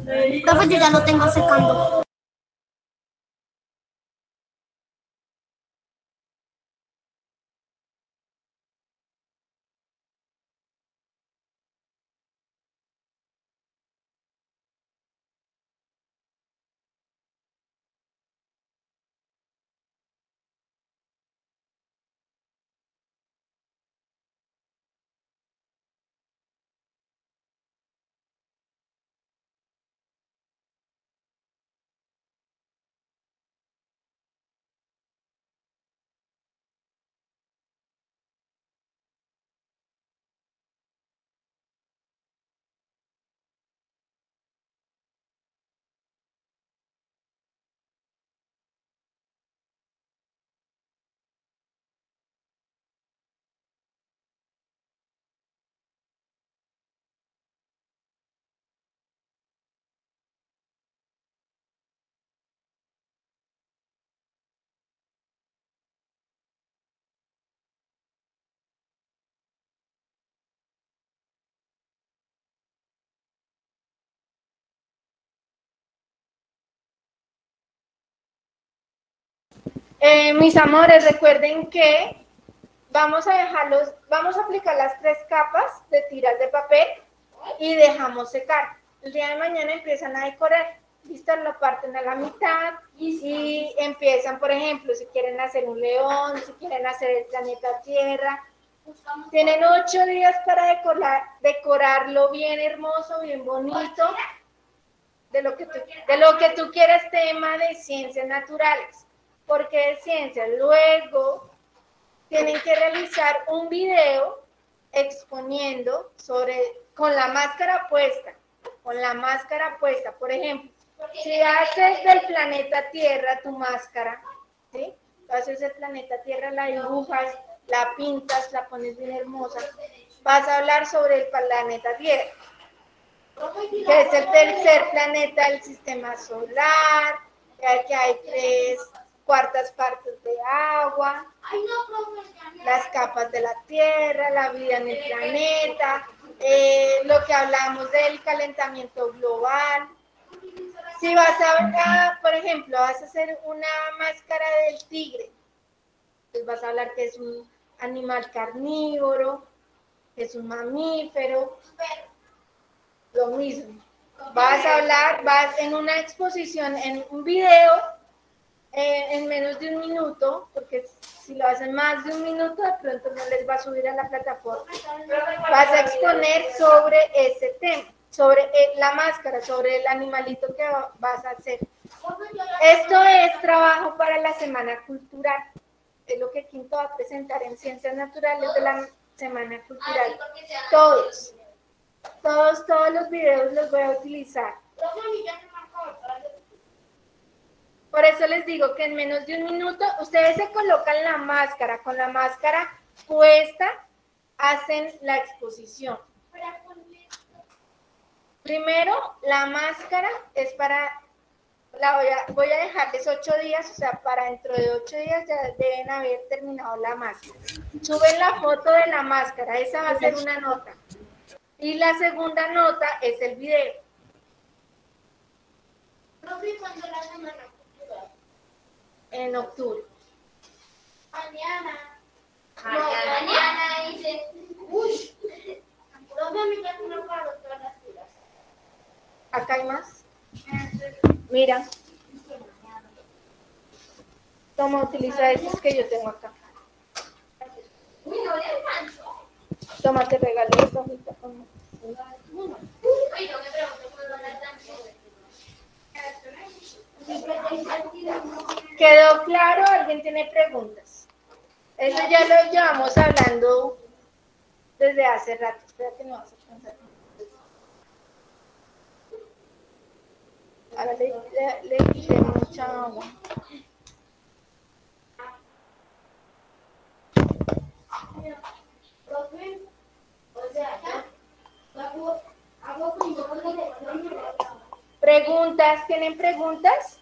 Profe, yo ya lo tengo secando. Eh, mis amores, recuerden que vamos a dejarlos, vamos a aplicar las tres capas de tiras de papel y dejamos secar. El día de mañana empiezan a decorar. Listo, lo parten a la mitad y empiezan, por ejemplo, si quieren hacer un león, si quieren hacer el planeta Tierra. Tienen ocho días para decorar, decorarlo bien hermoso, bien bonito, de lo que tú, de lo que tú quieras, tema de ciencias naturales porque de ciencia. Luego tienen que realizar un video exponiendo sobre, con la máscara puesta, con la máscara puesta. Por ejemplo, si haces del planeta Tierra tu máscara, ¿sí? haces el planeta Tierra, la dibujas, la pintas, la pones bien hermosa, vas a hablar sobre el planeta Tierra, que es el tercer planeta del sistema solar, que hay tres cuartas partes de agua, las capas de la Tierra, la vida en el planeta, eh, lo que hablamos del calentamiento global. Si vas a, por ejemplo, vas a hacer una máscara del tigre, pues vas a hablar que es un animal carnívoro, que es un mamífero, lo mismo. Vas a hablar, vas en una exposición, en un video, eh, en menos de un minuto, porque si lo hacen más de un minuto, de pronto no les va a subir a la plataforma. Vas a exponer sobre ese tema, sobre eh, la máscara, sobre el animalito que vas a hacer. Esto es trabajo para la Semana Cultural. Es lo que Quinto va a presentar en Ciencias Naturales de la Semana Cultural. Todos, todos, todos los videos los voy a utilizar. Por eso les digo que en menos de un minuto ustedes se colocan la máscara, con la máscara puesta hacen la exposición. Primero, la máscara es para, la voy a, voy a dejarles ocho días, o sea, para dentro de ocho días ya deben haber terminado la máscara. Suben la foto de la máscara, esa va a ser una nota. Y la segunda nota es el video. En octubre. Mañana. Mañana. Mañana dice. Uy. Acá hay más. Mira. Toma, utiliza esos que yo tengo acá. Uy, no le alcanzó. Toma, te regalo esta hojita. Uy, no me pregunto cómo no la alcanzó. ¿Quedó claro? ¿Alguien tiene preguntas? Eso ya lo llevamos hablando desde hace rato. Espérate, no vas a pensar. Ahora le, le, le quité mucha agua. ¿Preguntas? ¿Tienen preguntas?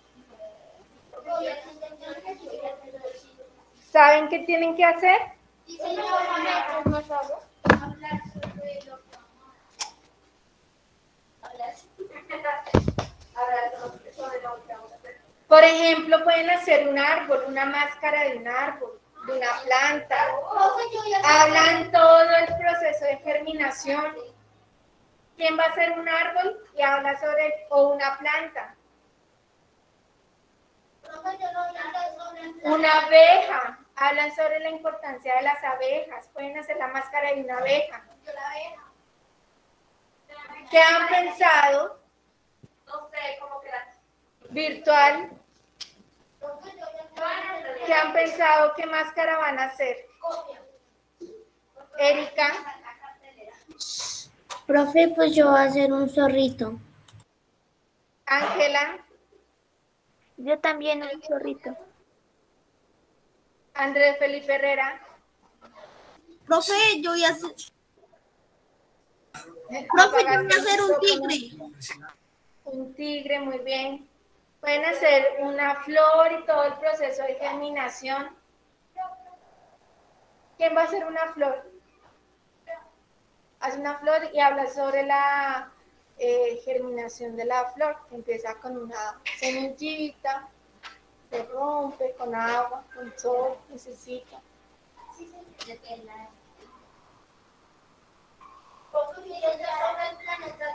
¿Saben qué tienen que hacer? Por ejemplo, pueden hacer un árbol, una máscara de un árbol, de una planta. Hablan todo el proceso de germinación. ¿Quién va a hacer un árbol y habla sobre o una planta? Una abeja. Hablan sobre la importancia de las abejas. Pueden hacer la máscara de una abeja. ¿Qué han pensado? No sé, como que Virtual. ¿Qué han pensado? ¿Qué máscara van a hacer? Erika. Profe, pues yo voy a hacer un zorrito. Ángela. Yo también un zorrito. Andrés Felipe Herrera. Profe, yo voy a hacer... Profe, yo voy a hacer un tigre. Un tigre, muy bien. Pueden hacer una flor y todo el proceso de germinación. ¿Quién va a hacer una flor? Hace una flor y habla sobre la eh, germinación de la flor, que empieza con una semillita, se rompe con agua, con sol, necesita.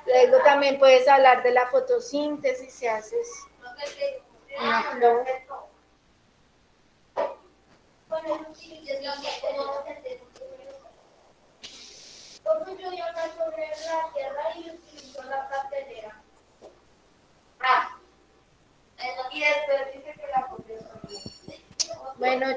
Luego también puedes hablar de la fotosíntesis si haces una flor. Yo voy a hablar sobre la tierra y utilizo la patelera. Ah, Y después dice que la foto bueno,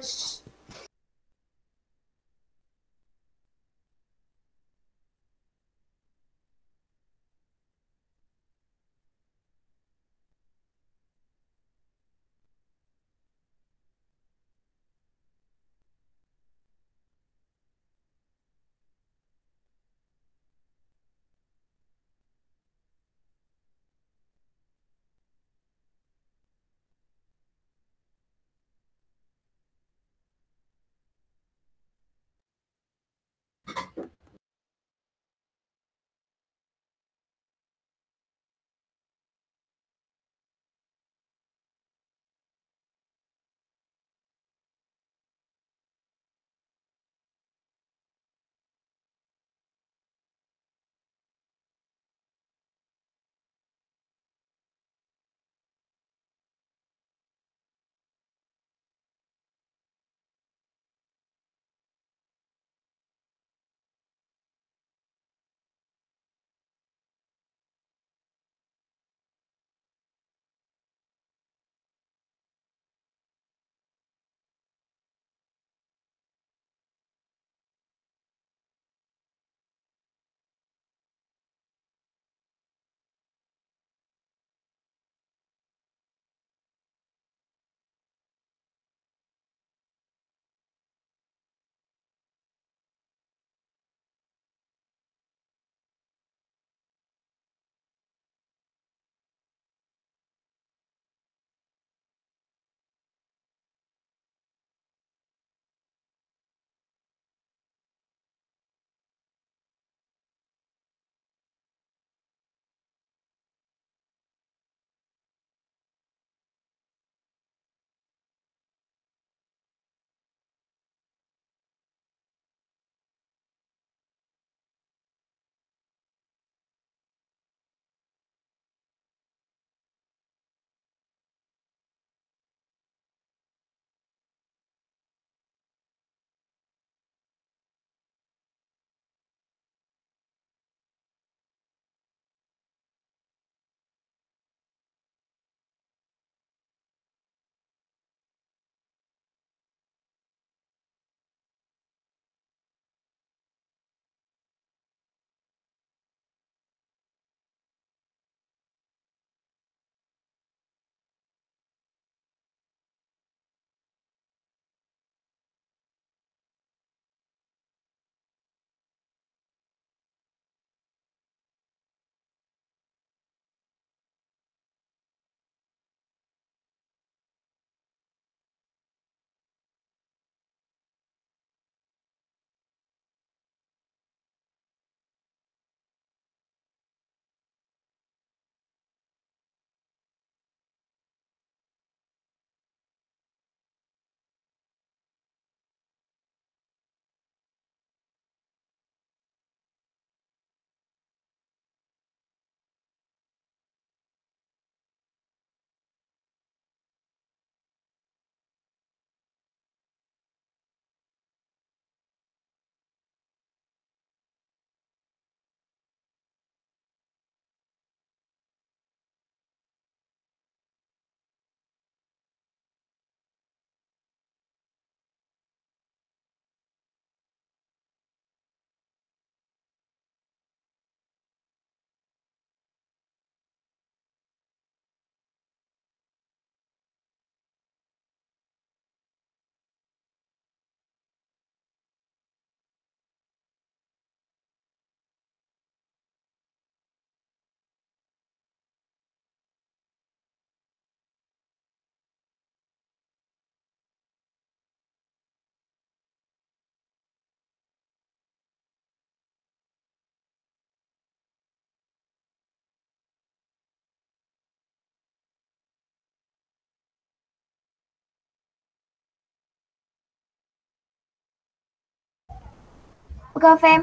Profe,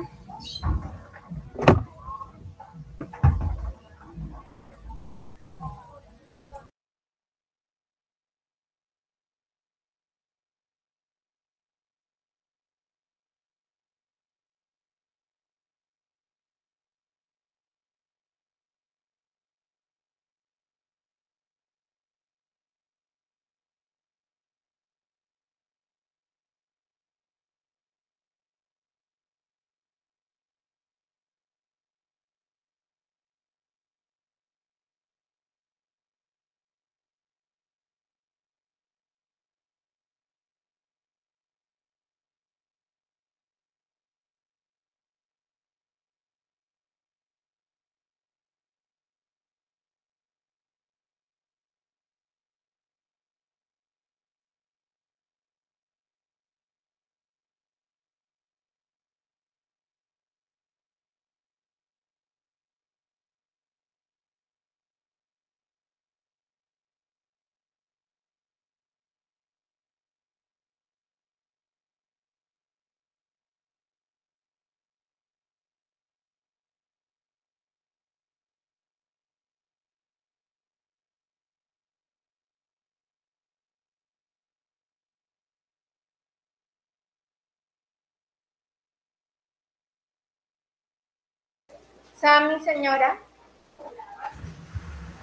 Sammy, señora.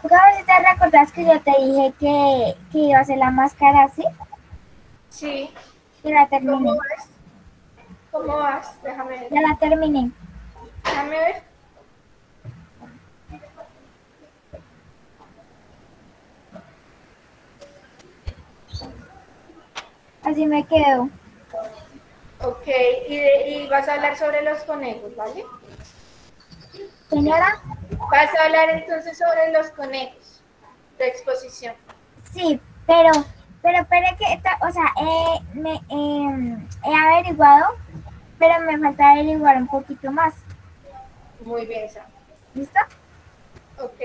si te recordás que yo te dije que, que iba a hacer la máscara así? Sí. Y la terminé. ¿Cómo vas? ¿Cómo vas? Déjame ver. Ya la terminé. Déjame ver. Así me quedo. Ok, y, de- y vas a hablar sobre los conejos, ¿vale? Señora, Vas a hablar entonces sobre los conejos de exposición. sí, pero, pero espere que, esta- o sea, eh, me, em, he averiguado, pero me falta averiguar un poquito más. Muy bien, Sam. ¿Listo? Ok.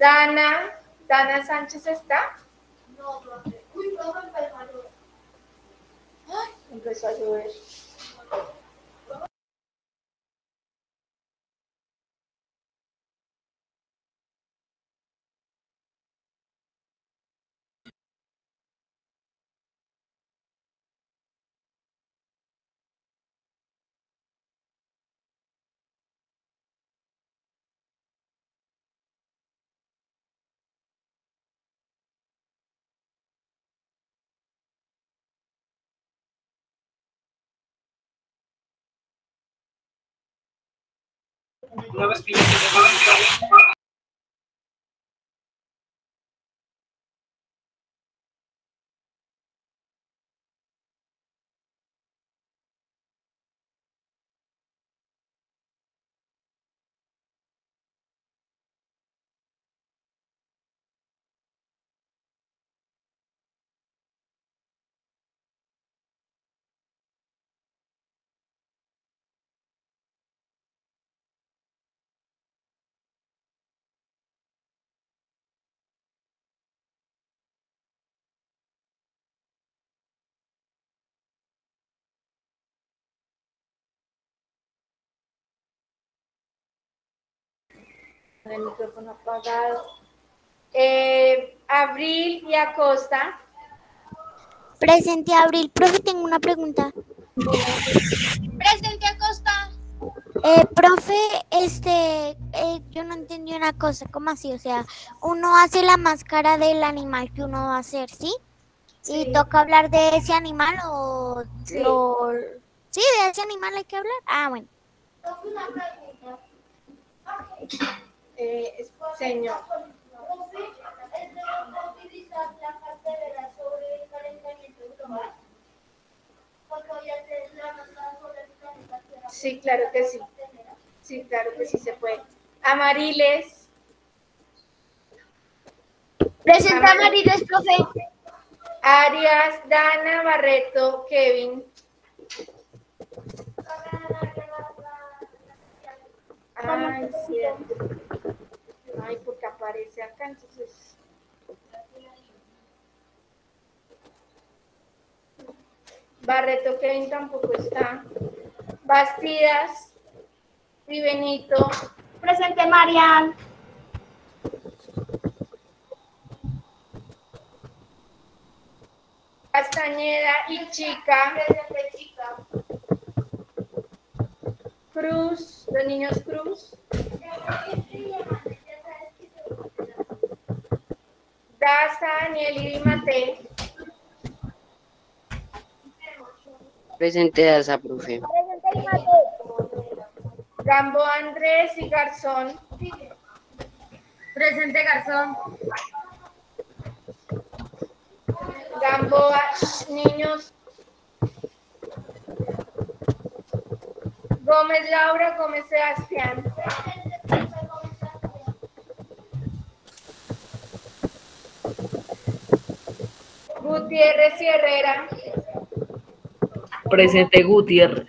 Dana, Dana Sánchez está. No, profe. Uy, profe, empezó a llover. Ay, empezó a llover. nuevas piñas Con el micrófono apagado. Eh, Abril y Acosta. Presente, Abril. Profe, tengo una pregunta. Presente, Acosta. Eh, profe, este, eh, yo no entendí una cosa, ¿cómo así? O sea, uno hace la máscara del animal que uno va a hacer, ¿sí? Sí. ¿Y toca hablar de ese animal o Sí. lo- Sí, de ese animal hay que hablar. Ah, bueno. Eh, señor. Sí, claro que sí. Sí, claro que sí se puede. Amariles. Presenta Mariles, profe. Arias, Dana, Barreto, Kevin. Ay, cierto. Ay, porque aparece acá, entonces. Barreto, Kevin tampoco está. Bastidas, y Benito. Presente Marian. Castañeda y Chica. Cruz, los niños Cruz. Daza, Daniel y Mate. Presente Daza, profe. Gambo Andrés y Garzón. Presente Garzón. Gamboa, niños. Gómez Laura, Gómez Sebastián. Gutiérrez y Herrera. Presente Gutiérrez.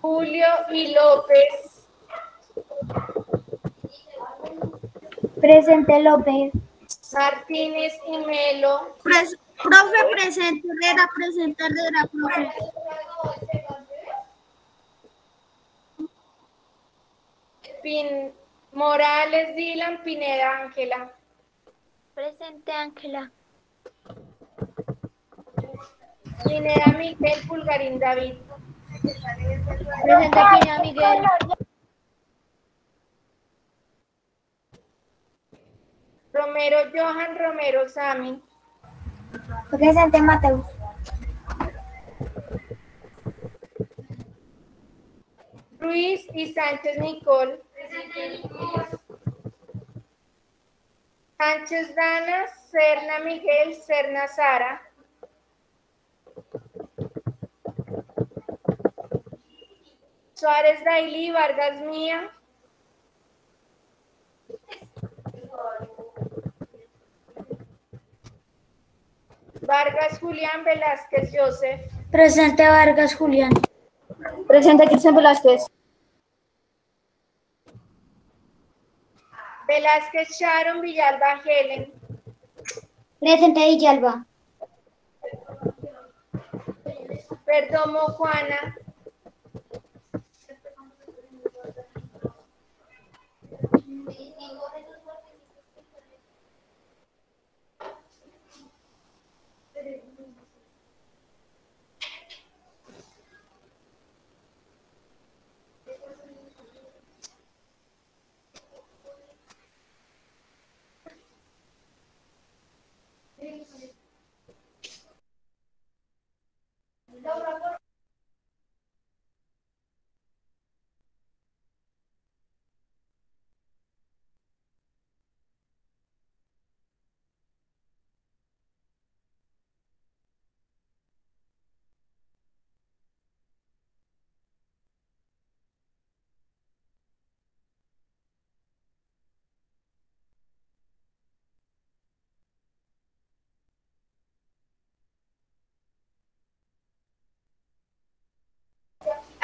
Julio y López. Presente López. Martínez y Melo. presente Herrera, presente Herrera, profe. Pin Morales, Dylan, Pineda, Ángela. Presente Ángela. Pineda, Miguel, Pulgarín, David. Presente Pineda Miguel. Romero, Johan, Romero, Sami. Presente Mateus. Ruiz y Sánchez Nicole. Sánchez Dana, Serna Miguel, Serna Sara. Suárez Daily, Vargas Mía. Vargas Julián Velázquez Joseph. Presente Vargas Julián. Presente Cristian Velázquez. Velázquez Sharon Villalba Helen. Presente Villalba. Perdomo Juana.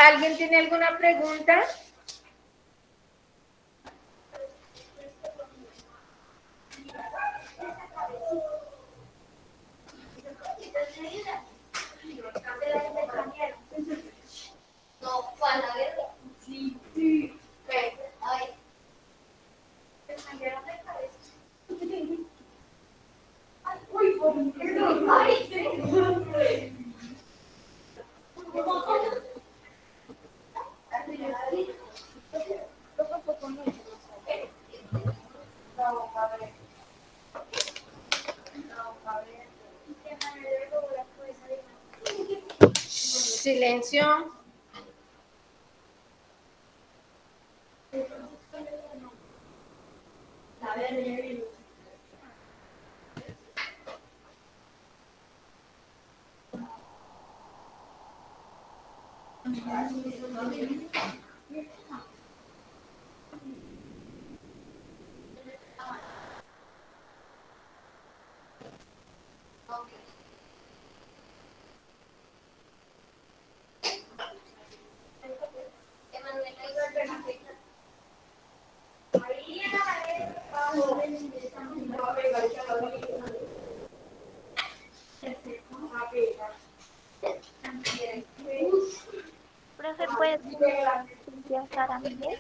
¿Alguien tiene alguna pregunta? No, Juan, a ver. Sí, sí. Ay. Me cambiaron de cabeza. Uy, por Ay, Silencio. Limpiar a Miguel?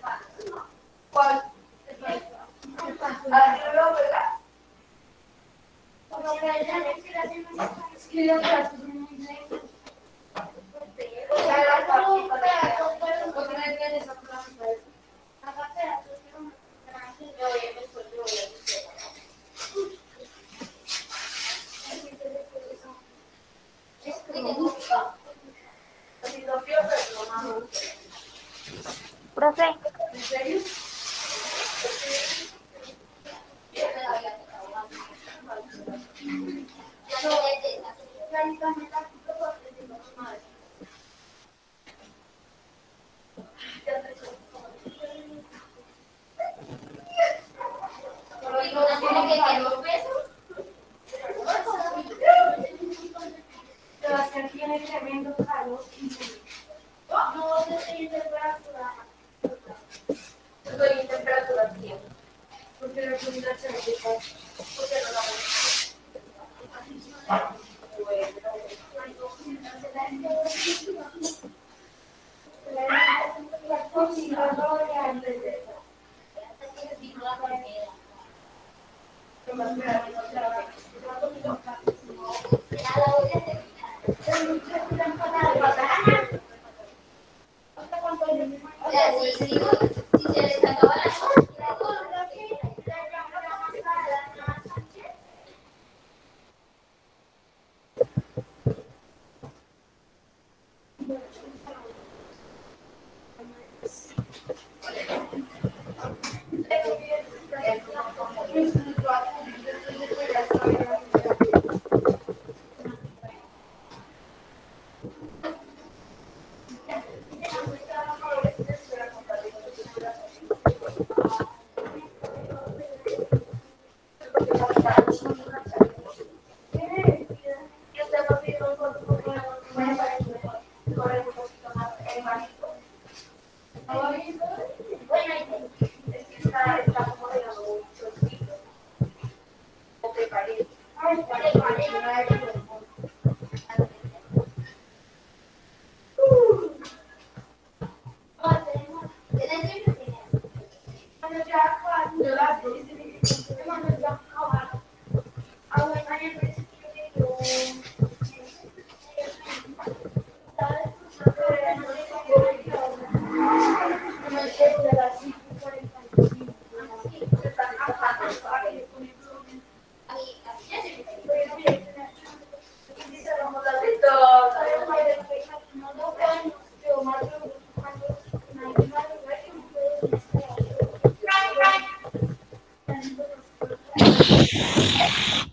Yeah.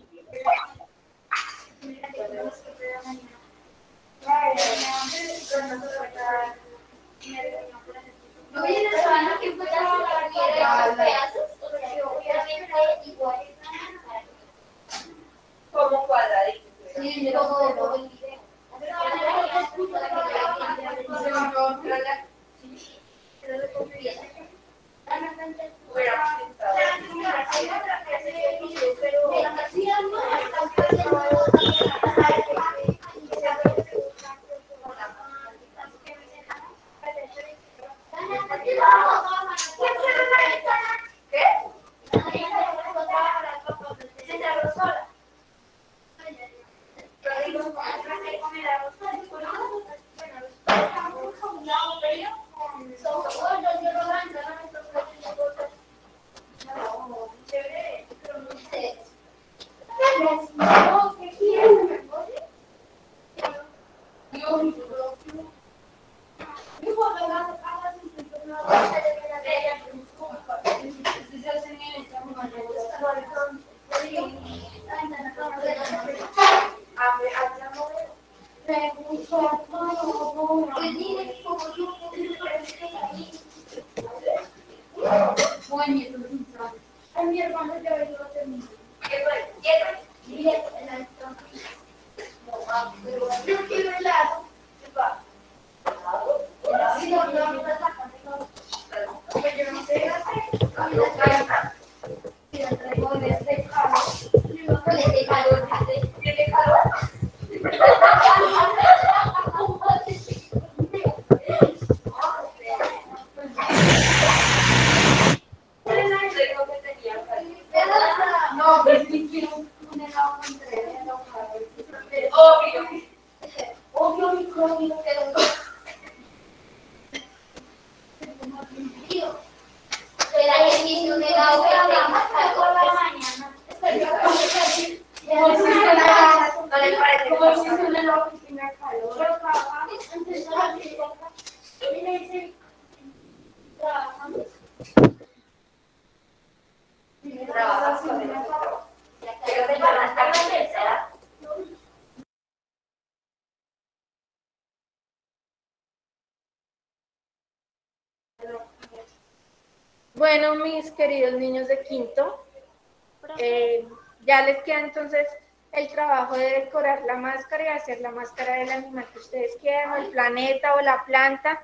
la máscara del animal que ustedes quieran, el planeta o la planta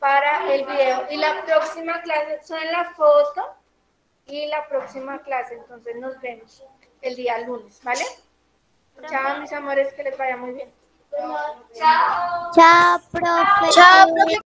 para el video. Y la próxima clase, son la foto y la próxima clase, entonces nos vemos el día lunes, ¿vale? Chao, mis amores, que les vaya muy bien. Chao. Chao, profe. Chao, profe.